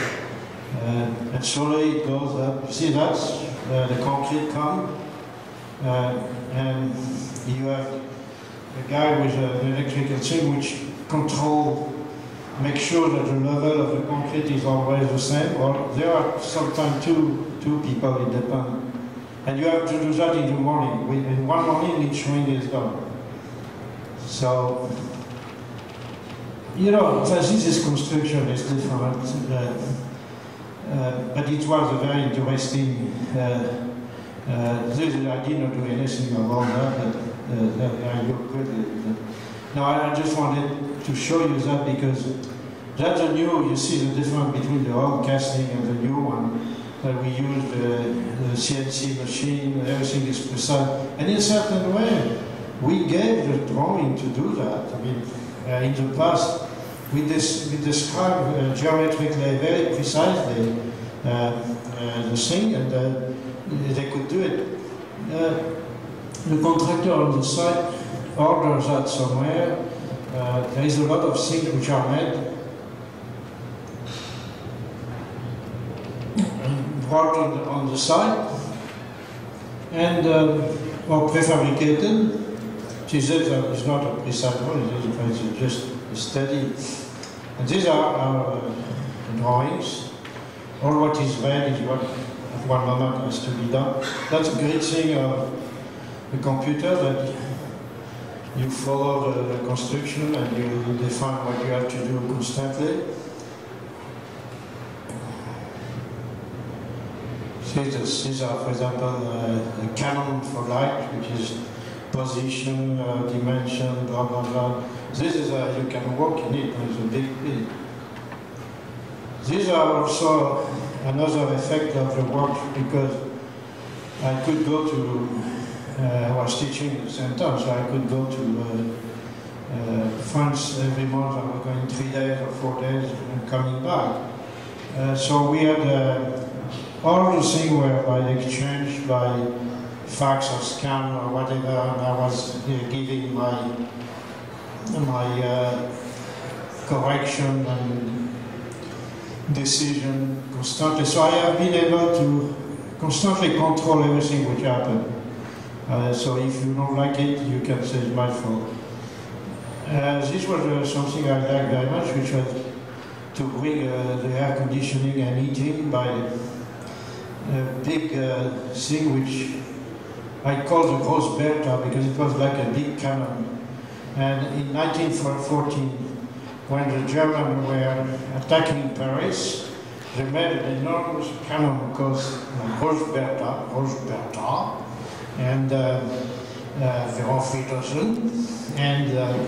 Uh, and slowly it goes up. See that? uh, the concrete come. And you have a guy with an electrical thing which control, make sure that the level of the concrete is always the same. Or there are sometimes two, two people independent. And you have to do that in the morning. In one morning, each wing is done. So, you know, this is construction is different. Uh, uh, but it was a very interesting. Uh, uh, this, I did not do anything about that, but uh, I look good. at it. No, I I just wanted to show you that because that's a new. You see the difference between the old casting and the new one. That we use the, the CNC machine, everything is precise, and in a certain way, we gave the drawing to do that. I mean, uh, in the past, we, des- we described uh, geometrically very precisely uh, uh, the thing, and uh, they could do it. Uh, the contractor on the site orders that somewhere. There is a lot of things which are made brought on the, site and um, prefabricated. She said that it's not a precise one, it is just a study. And these are our uh, drawings. All what is red is what at one moment has to be done. That's a great thing of the computer that you follow the construction and you define what you have to do constantly. These, these are, for example, uh, a cannon for light, which is position, uh, dimension, blah blah blah. This is a, you can walk in it, it's a big bit. These are also another effect of the work because I could go to, uh, I was teaching at the same time, so I could go to uh, uh, France every month. I was going three days or four days and coming back. Uh, so we had uh, all the things were by exchange by fax or scan or whatever, and I was uh, giving my my uh, correction and decision constantly. So I have been able to constantly control everything which happened. Uh, so if you don't like it, you can say it's my fault. Uh, this was uh, something I liked very much, which was to bring uh, the air conditioning and heating by a big uh, thing which I call the Gross Bertha because it was like a big cannon. And in 1914, when the Germans were attacking Paris, they made an enormous cannon called uh, Gross Bertha, Gross Bertha, and uh, uh, and uh,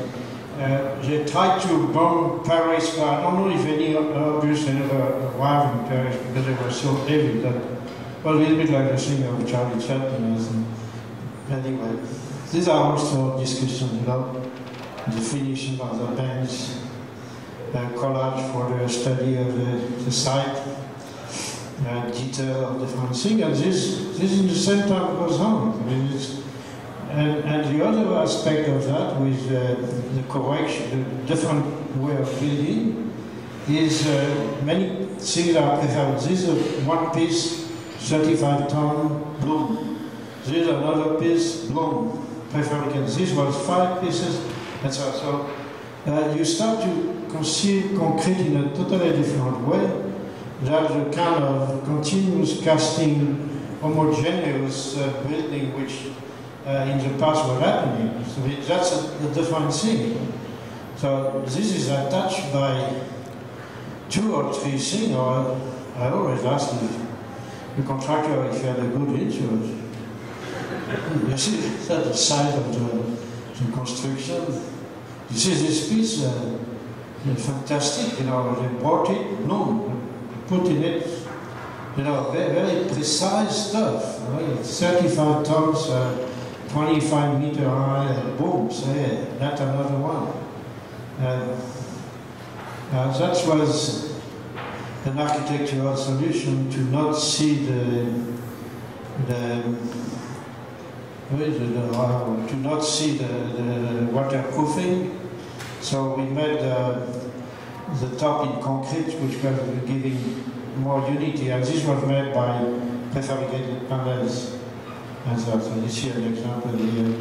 uh, they tried to bomb Paris, but I don't know if any of Airbus ever arrived in Paris because they were so heavy that, well, a little bit like the thing of Charlie Chaplin. Anyway, these are also discussions, know. the finishing of the bench, uh, collage for the study of the, the site, uh, detail of different things, and this, this in the same time goes on. I mean, and, and the other aspect of that with uh, the correction, the different way of building, is uh, many things are preferred. This is one piece, 35 ton bloom. This is another piece, bloom. Prefabricated. This was five pieces, and so, uh, you start to conceive concrete in a totally different way. There's a kind of continuous casting, homogeneous uh, building which uh, in the past were happening. So that's a, a, different thing. So this is attached by two or three things. Or I always ask the, the contractor if he had a good insurance. you see that the size of the, the construction. You see this piece, uh, fantastic. You know, they brought it, no, put in it you know, very, very precise stuff. Right? 35 tons, uh, 25 meter high uh, boom, say, that's another one. Uh, uh, that was an architectural solution to not see the, the, the uh, to not see the, the waterproofing. So we made uh, the top in concrete, which was giving more unity, and this was made by prefabricated panels. And so, so you see an example here.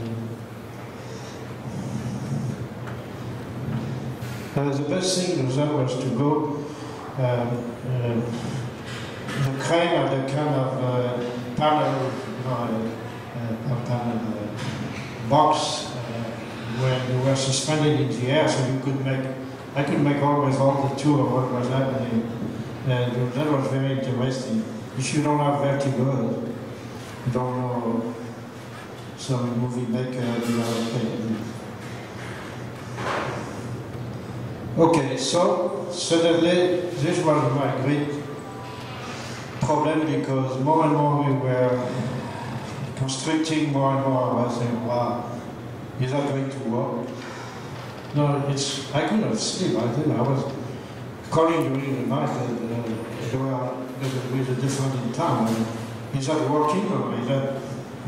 Uh, the best thing was, to go the crane had a kind of uh, panel, uh, a panel uh, box where you were suspended in the air, so you could make. I could make always all the tour of what was happening, and that was very interesting. If you don't have vertigo, you don't know some movie maker, you know, Okay, so suddenly this was my great problem because more and more we were constricting more and more. I was saying, wow, is that going to work? No, it's, I couldn't sleep. I think I was calling during the night and uh, there were with a different in town. Is that working or is that,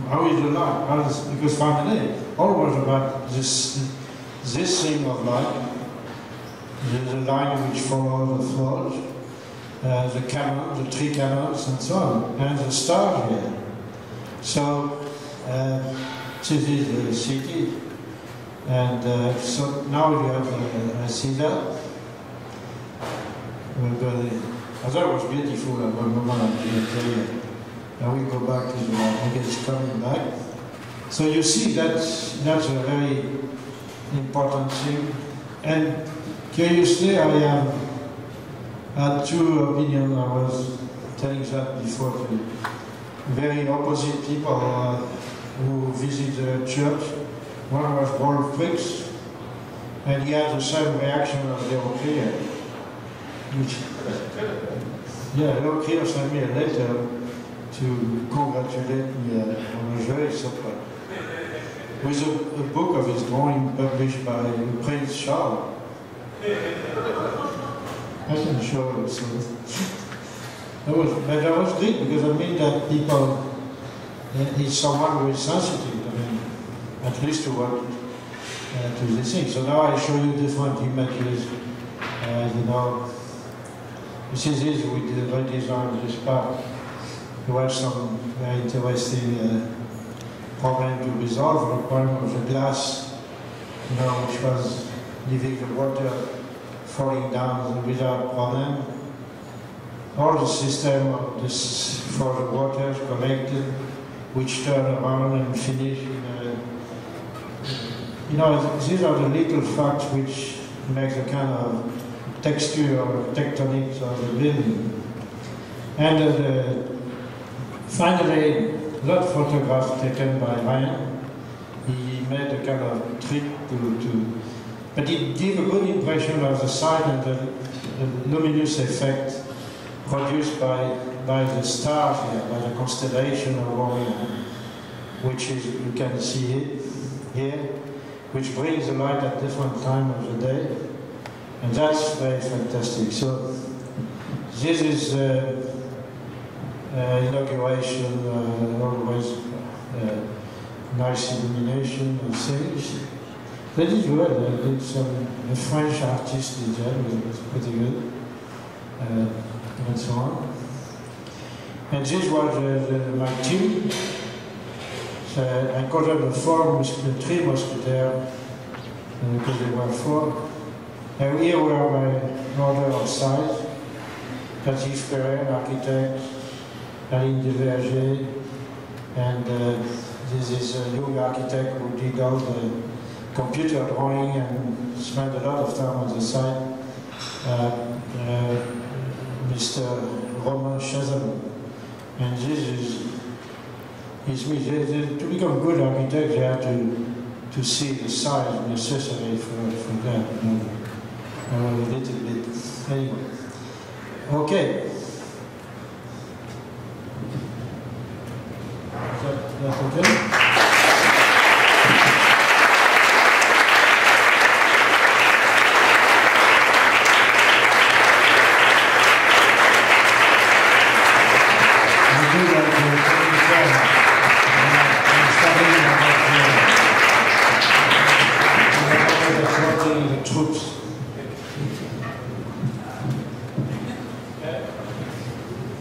how is the is, because finally, all was about this, this thing of light a line which follows the floors, uh, the canals, the three canals, and so on, and the stars here. So uh, this is the city, and uh, so now you have uh, I see that. I thought it was beautiful at one moment. I we go back to the, I guess coming back. So you see that that's a very important thing. And Curiously, I um, had two opinions. I was telling that before very opposite people uh, who visit the church. One was Rolf Brix, and he had the same reaction as Leon Krier. Which, yeah, Krier sent me a letter to congratulate me uh, on a very supper. With a, a book of his drawing published by Prince Charles. I can show you. So that was, but that was great because I mean that people, he's someone who is sensitive. I mean, at least to what uh, to the thing. So now I show you different images. Uh, you know, this is this we did redesign this part. There was some very interesting uh, problem to resolve. The problem of the glass, you know, which was leaving the water falling down without problem. All the system of this for the water collected, which turn around and finish in a, you know, these are the little facts which make the kind of texture or tectonics of the building. And uh, finally, that photograph taken by Ryan, he made a kind of trip to, to but it gave a good impression of the side and the, the luminous effect produced by, by the stars here, by the constellation of Orion, which is, you can see it here. which brings the light at different time of the day, and that's very fantastic. So this is uh, uh, inauguration, uh, always uh, nice illumination and things. They did well. They did some French artist did that. Was pretty good, uh, and so on. And this was uh, the, my team. So I called them the four, mus- the three musketeers, uh, because there were four. And here were my order of size. Patrice Ferrer, architect, Aline de Verger, and uh, this is a young architect who did all the computer drawing and spent a lot of time on the site, uh, uh, Mr. Roman Chazalot. And this is, is me. To become good architect, you have to, to see the size necessary for, for that. A little bit. Anyway. Okay. That, that okay? I do like to thank you very much. I'm starting about the, the floating the troops.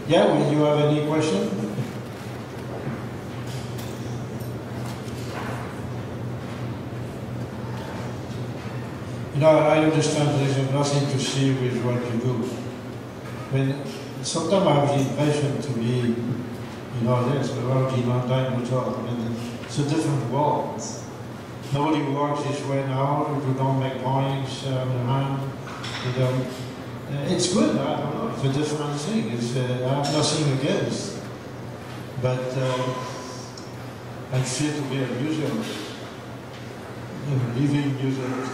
Yeah, will you have any question? You know, I understand there is see with what you do. When sometimes I have the impression to be, you know, there's a lot of demand motor. I mean, it's a different world. Nobody works this way now. You don't make uh, on the hand. You don't. Uh, it's good. I don't know. It's a different thing. It's, uh, I have nothing against. But uh, I feel to be a museum, a living museum.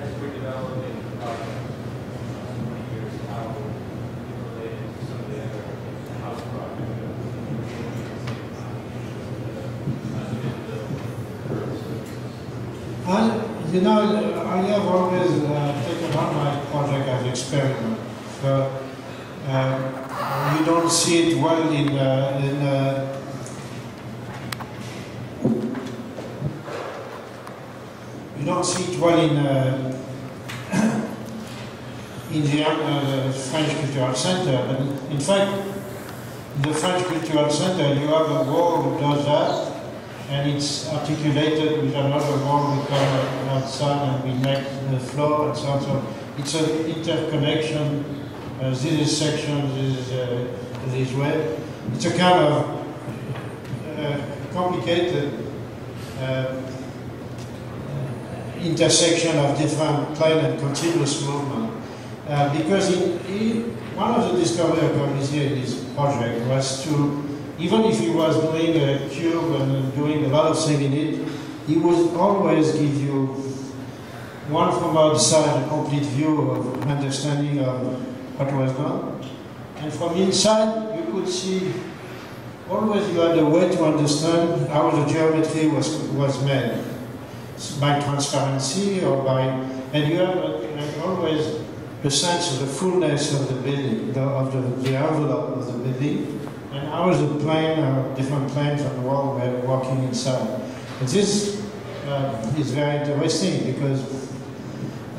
As we're developing our twenty years, how related to some of the other house I, you know, I have always uh, taken my project as experiment. So, uh, you don't see it well in, uh, in uh, you don't see it well in uh, in the uh, French Cultural Center. But in fact, in the French Cultural Center, you have a wall who does that, and it's articulated with another wall outside and we make the floor and so on. So it's an interconnection. Uh, this is section, this is uh, this way. It's a kind of uh, complicated uh, intersection of different plane and continuous movement. Uh, because he, he, one of the discoveries of Corbusier in his project was to, even if he was doing a cube and doing a lot of things in it, he would always give you one from outside, a complete view of understanding of what was done. And from inside, you could see, always you had a way to understand how the geometry was, was made by transparency or by, and you have always a sense of the fullness of the building, the, of the, the envelope of the building, and how the plane, uh, different planes on the wall were walking inside. And this uh, is very interesting because,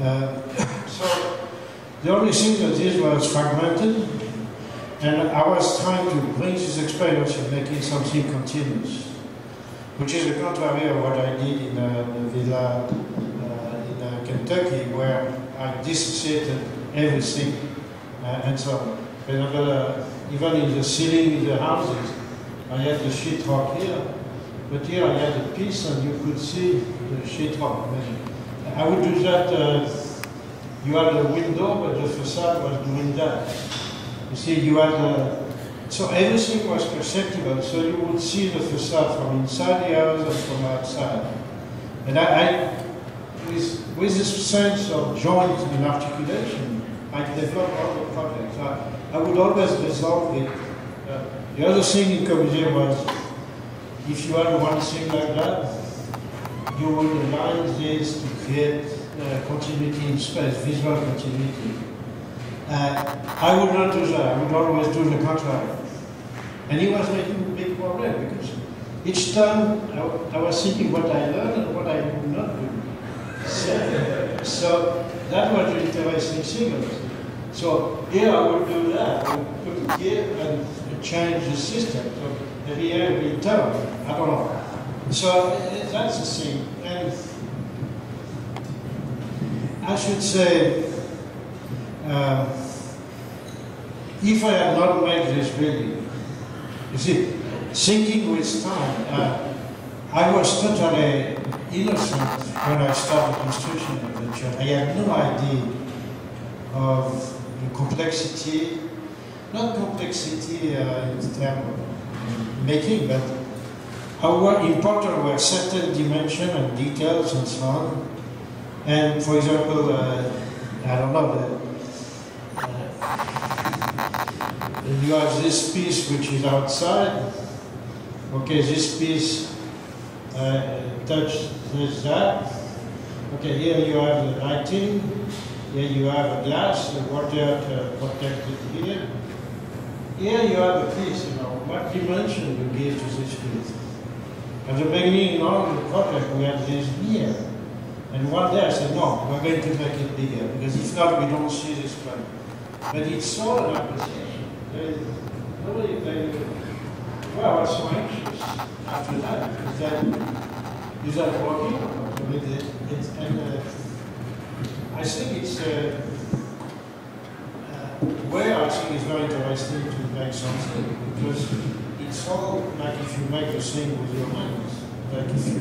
uh, so the only thing that this was fragmented, and I was trying to bring this experience of making something continuous which is the contrary of what I did in uh, the villa uh, in uh, Kentucky, where I dissociated everything and so on. Uh, even in the ceiling in the houses, I had the sheetrock here, but here I had a piece and you could see the sheetrock. I would do that, uh, you had a window, but the facade was doing that. You see, you had a so everything was perceptible, so you would see the facade from inside the house and from outside. And I, I with, with this sense of joint and articulation, I develop other projects. I, I would always resolve it. Uh, the other thing in Corbusier was, if you had one thing like that, you would align this to create uh, continuity in space, visual continuity. Uh, I would not do that. I would always do the contrary. And he was making a big problem because each time I, I was thinking what I learned and what I would not do. So, so that was the interesting thing. So here I would do that. I would put it here and change the system. So will be turn. I don't know. So that's the same. And I should say, uh, if I had not made this building, you see, thinking with time, uh, I was totally innocent when I started construction of the church. I had no idea of the complexity, not complexity uh, in terms of making, but how important were certain dimensions and details and so on. And for example, uh, I don't know, the, uh, you have this piece which is outside. Okay, this piece uh, touches that. Okay, here you have the lighting. Here you have a glass, the water uh, protected here. Here you have a piece, you know, what dimension you give to this piece. At the beginning of the project, we had this here. And one day I said, no, we're going to make it bigger, because if not, we don't see this plan. But it's so an appreciation. Nobody, they, well, I was so anxious after that, because then, is that working? I it, it's, and uh, I think it's, uh, uh, I think it's very interesting to make something, because it's all like if you make a thing with your hands, like if you,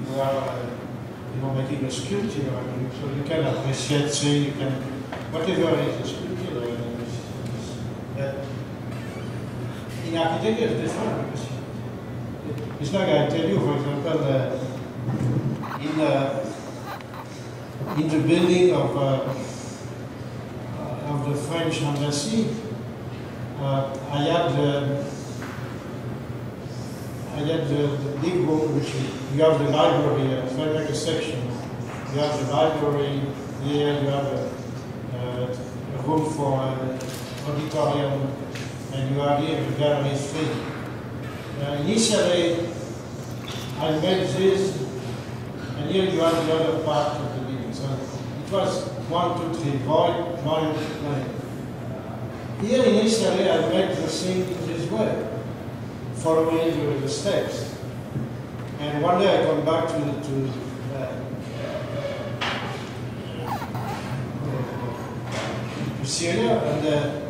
you are, uh, you know, making a sculpture, I mean, so you can appreciate, say, you can, whatever it is, a sculpture, I mean, it's, it's, uh, in architecture it's different, it, it's like I tell you, for example, uh, in, uh, in the building of, uh, of the French embassy, uh, I had uh, I had the, the big room, which you, have the library, uh, so I make a section. You have the library here, you have a, uh, a room for uh, auditorium, and you have here the gallery three. Uh, initially, I made this, and here you have the other part of the building. So it was one, two, three, void, void, plain. Here initially I made the thing this way following the steps. And one day I come back to, to uh, Syria and uh,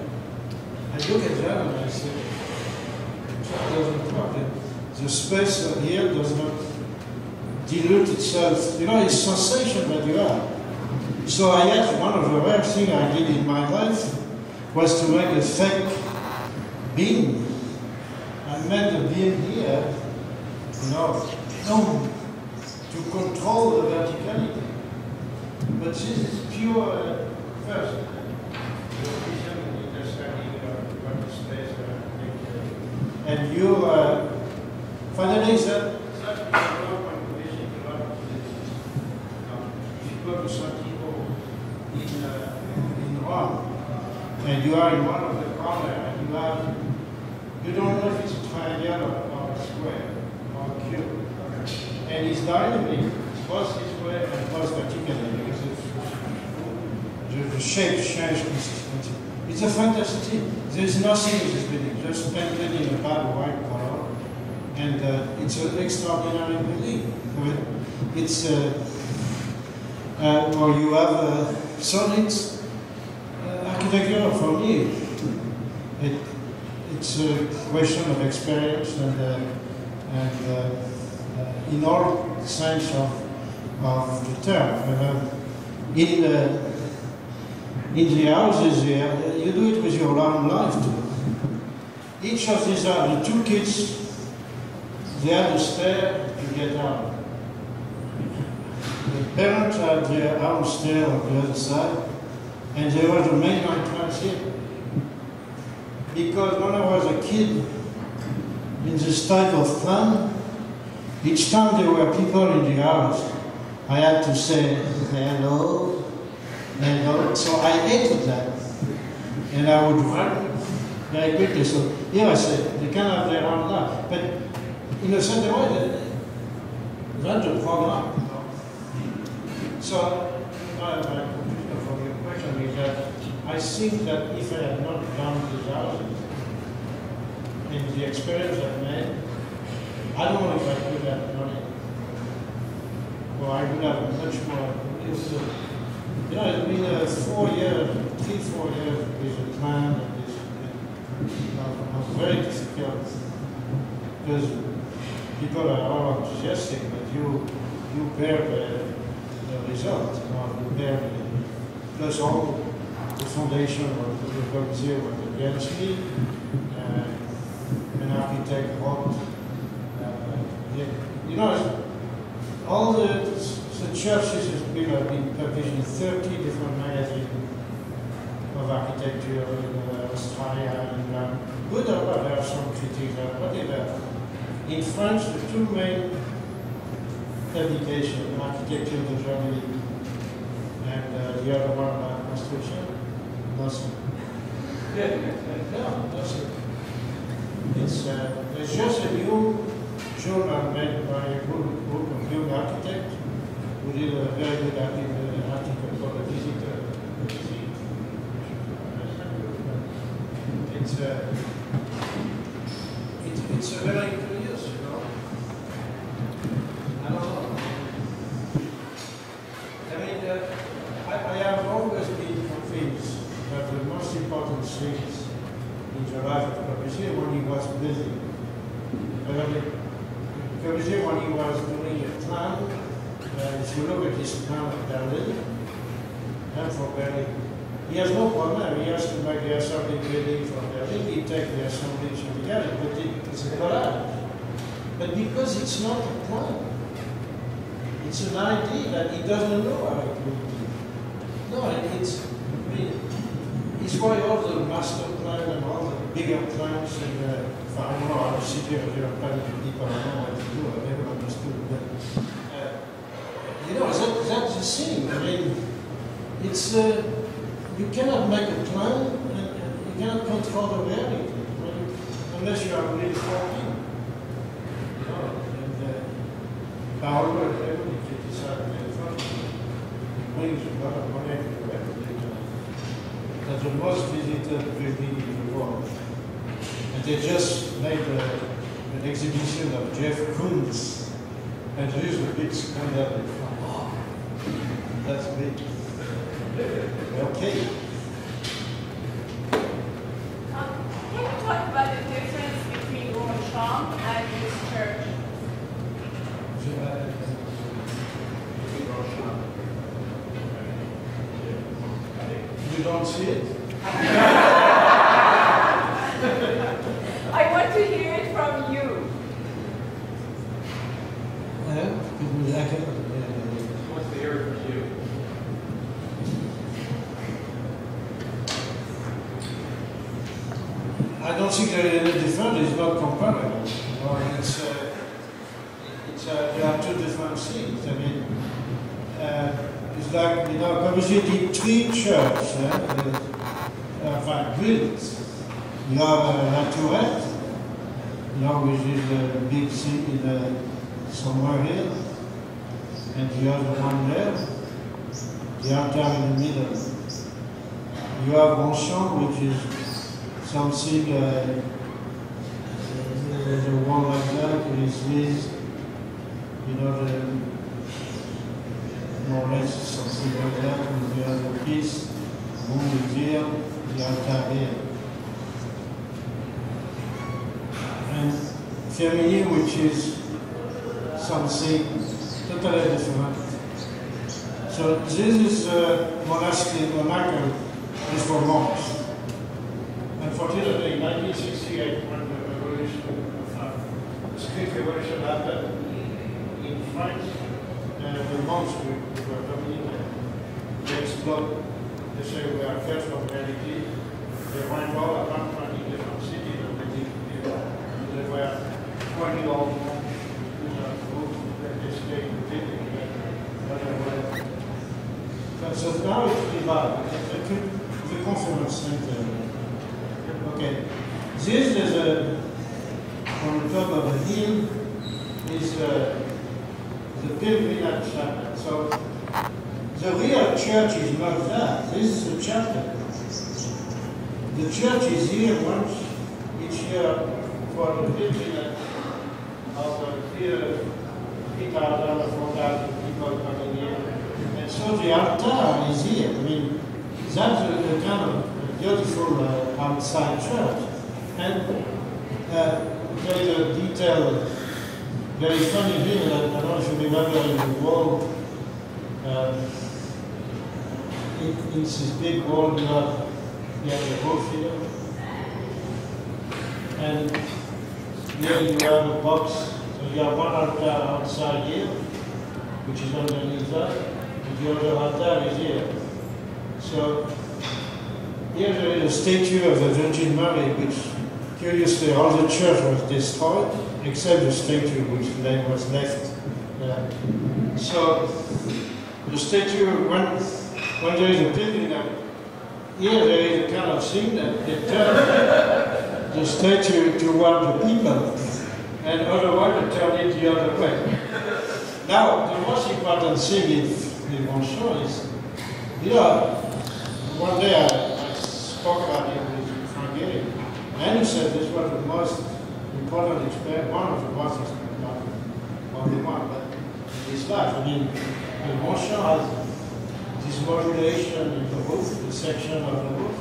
I look at them and I say, it doesn't work. The space here does not dilute itself. You know, it's sensation that you have. So I had one of the rare things I did in my life was to make a fake beam Made the beam here, you know, to control the verticality. But this is pure uh, first. And you, uh, finally, that, that development condition developed if you go to Santiago in, uh, in Rome, and you are in one of the corner, and you have you don't know if it's a triangle or, a square or a cube. And it's dynamic, both this way and both vertically, because the, the shape change consistently. It's a fantastic There is nothing in this building, just in a bad white color. And uh, it's an extraordinary building. It's, uh, uh, or you have, uh, so it's uh, architecture for me. It, it's a question of experience and, uh, and uh, in all sense of, of the term. in, the, in the houses here, you do it with your own life too. Each of these are the two kids, they have to stair to get out. The parents had their house there on the other side, and there was a mainline class here. Because when I was a kid, in this type of plan, each time there were people in the house, I had to say hello, hello. So I hated that. And I would run very quickly. So said, they can have their own life. But in a certain way, that's the program. So, my, conclusion from your question is that I think that if I had not done these houses, and the experience I've made, I don't know if I could have done it. Well, I would have much more. Uh, you know, it's been uh, four years, three, four years with a plan and this. You know, it was very difficult because people are all enthusiastic, but you you bear the, the result. You know, you bear the, plus all the foundation of the Corbusier was the me. Uh, an architect wrote, uh, yeah, you know, all the, the churches have have been published in 30 different magazines of architecture in uh, Australia and um, good or bad, there are some critics, uh, whatever. In France, the two main publications, architecture de Germany and uh, the other one, uh, construction, nothing. Yeah, No, nothing. It's, uh, it's just a new journal made by a group, group of young architects who did a very good article, article for the visitor. It's, uh, it's, it's a very curious, you know. I don't know. I mean, uh, I, I have always been convinced that the most important things in the life of Corbusier when he was busy. Early, Corbusier when he was doing a plan, uh, if you look at his plan of Berlin, and for Berlin, he has no problem. He has to make the assembly building from Berlin, he take the assembly from the other, but it, it's a collage. But because it's not a plan, it's an idea that he doesn't know how it will be. No, it- it's, I mean, it's why all the master plan and all the bigger plans and, uh, I don't know, I was sitting here, there are plenty of people, I don't know what to do, I never understood, but, uh, you know, that, that's the thing, I mean, it's, uh, you cannot make a plan, and, you cannot control the reality, mean, unless you are really talking. You know, and, uh, Paolo, everybody criticized me, that's the most visited building in the world. And they just made a, an exhibition of Jeff Koons. And there is a big scandal. Oh, that's big. Okay. Don't see it? I want to hear it from you. Yeah. I can, What's the area for you? I don't think there is any difference. It's not comparable. Or it's, uh, it's, uh, there are two different things. I mean, uh, it's like, you know, Eh, uh, enfin, built. You have uh, La Tourette, know, which is a big city uh, somewhere here, and the other one there, the altar in the middle. You have Ronchamp, which is something, uh, there's a one like that with this, you know, the, more or less something like that with the other piece, one Firminy, which is something totally different. So this is uh, monastic, monacal, is for monks. Unfortunately, in 1968, when the revolution, uh, the Greek revolution happened in France, uh, the monks who who were coming in and they explode. They say we are cut from reality. They went all around twenty different cities and they did, they were twenty all monks who are who they stayed with it. So, so now it's divided. It's a the conference center. Okay. This is a, on the top of a hill, is uh, the pilgrimage chapel. So the real church is not that. This is the chapel. The church is here once each year for the pilgrimage of uh, here, 3,000, 4,000 people coming here. And so the altar is here. I mean, that's a, a kind of beautiful uh, outside church. And uh, there is a detail, very funny thing, that I don't know if you remember in the wall, uh, in, in this big you have, you have the roof here. And here you have a box, so you have one altar outside here, which is underneath that, and the other altar is here. So here there is a statue of the Virgin Mary, which curiously all the church was destroyed, except the statue which was left. there. so the statue, when, when there is a pilgrimage, here there is a kind of that they turn the statue toward the people, and otherwise they turn it the other way. Now, the most important thing in, in Ronchamp is, you know, one day I, Spoke about it Frank Gehry, and he said this was the most important experience, one of the most, not only one, but in his life. I mean, the motion has this modulation in the roof, the section of the roof,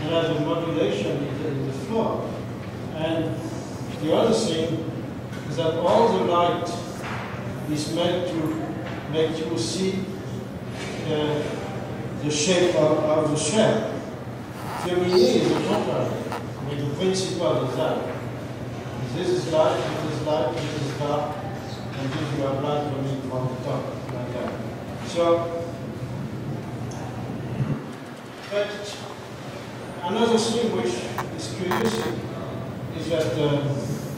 and has a modulation in the, in the floor. And the other thing is that all the light is meant to make you see uh, the shape of, of the shell. I mean, the principle is. This is light, this is light, this is dark, and this you have light coming from the top, like that. So, but another thing which is curious is that uh,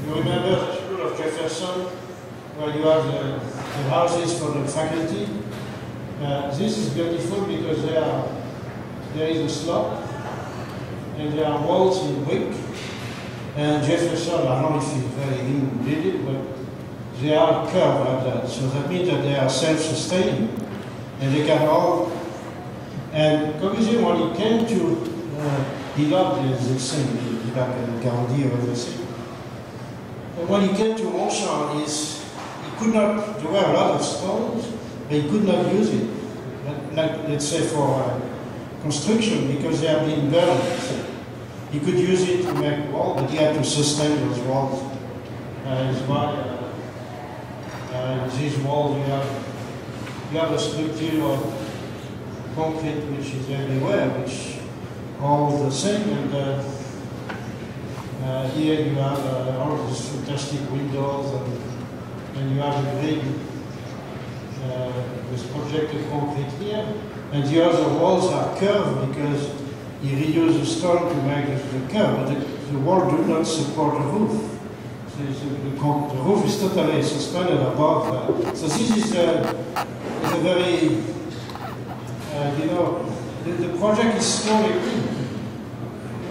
you remember the school of Jefferson, where you have the, the houses for the faculty. Uh, this is beautiful because there, are, there is a slope and there are walls in brick. And Jefferson, I don't know if he very he did it, but they are curved like that. So that means that they are self-sustaining and they can all. And Corbusier, when he came to, uh, loved the, the thing, loved Gaudí or everything. And when he came to Ronchamp, is he could not. There were a lot of stones, but he could not use it. Like, let's say for uh, construction because they have been burned. He could use it to make wall, but he had to sustain those walls. Uh, is why uh, uh, these walls you have you have a structure of concrete which is everywhere, which all the same. And uh, uh, here you have uh, all these fantastic windows, and, and you have a grid uh, with projected concrete here. And the other walls are curved because he reused the stone to make the, curve, but the, the wall do not support the roof. So the, the, roof is totally suspended above that. So this is a, a very, uh, you know, the, the project is slowly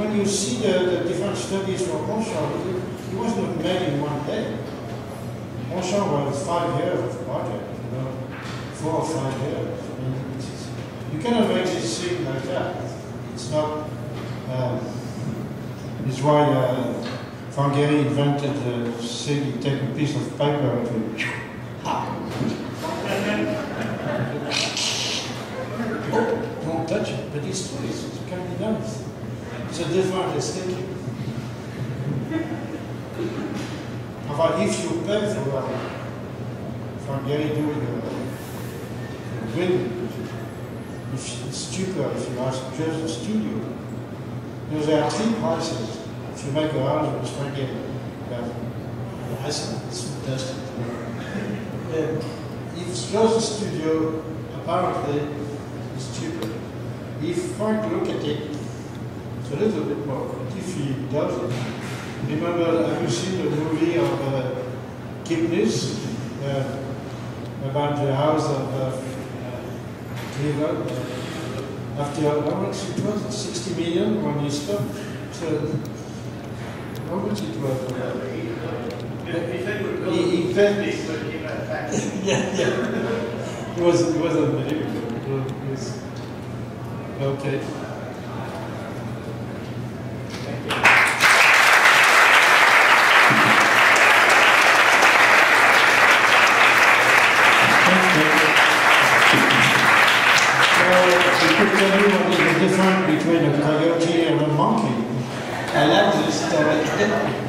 when you see the, the different studies for Ronchamp, it, it was not made in one day. Ronchamp was five years of project, you know, four or five years. I mean, you cannot make this thing like that. It's not. Um, it's why uh, Van Gehry invented the thing you take a piece of paper and you. Oh, don't touch it, but it's it's, it can be done. It's a different aesthetic. Enfin, if you pay for uh, Van Gehry doing a win, if it's cheaper if you ask just a studio. Because there are three prices. If you make a Van Gehry, you have I said, it's fantastic. Yeah. if just studio, apparently, it's cheaper. If Frank look at it, it's a little bit more, but if he does it, remember, have you seen the movie of uh, Kipnis, uh, about the house of uh, Uh, after, how much it was, 60 million when you stopped? So, how much it was? He he would build He- he a fed- big, but he came out yeah, yeah. It was, it was unbelievable. It was, okay. Between a coyote and a monkey. I like this story.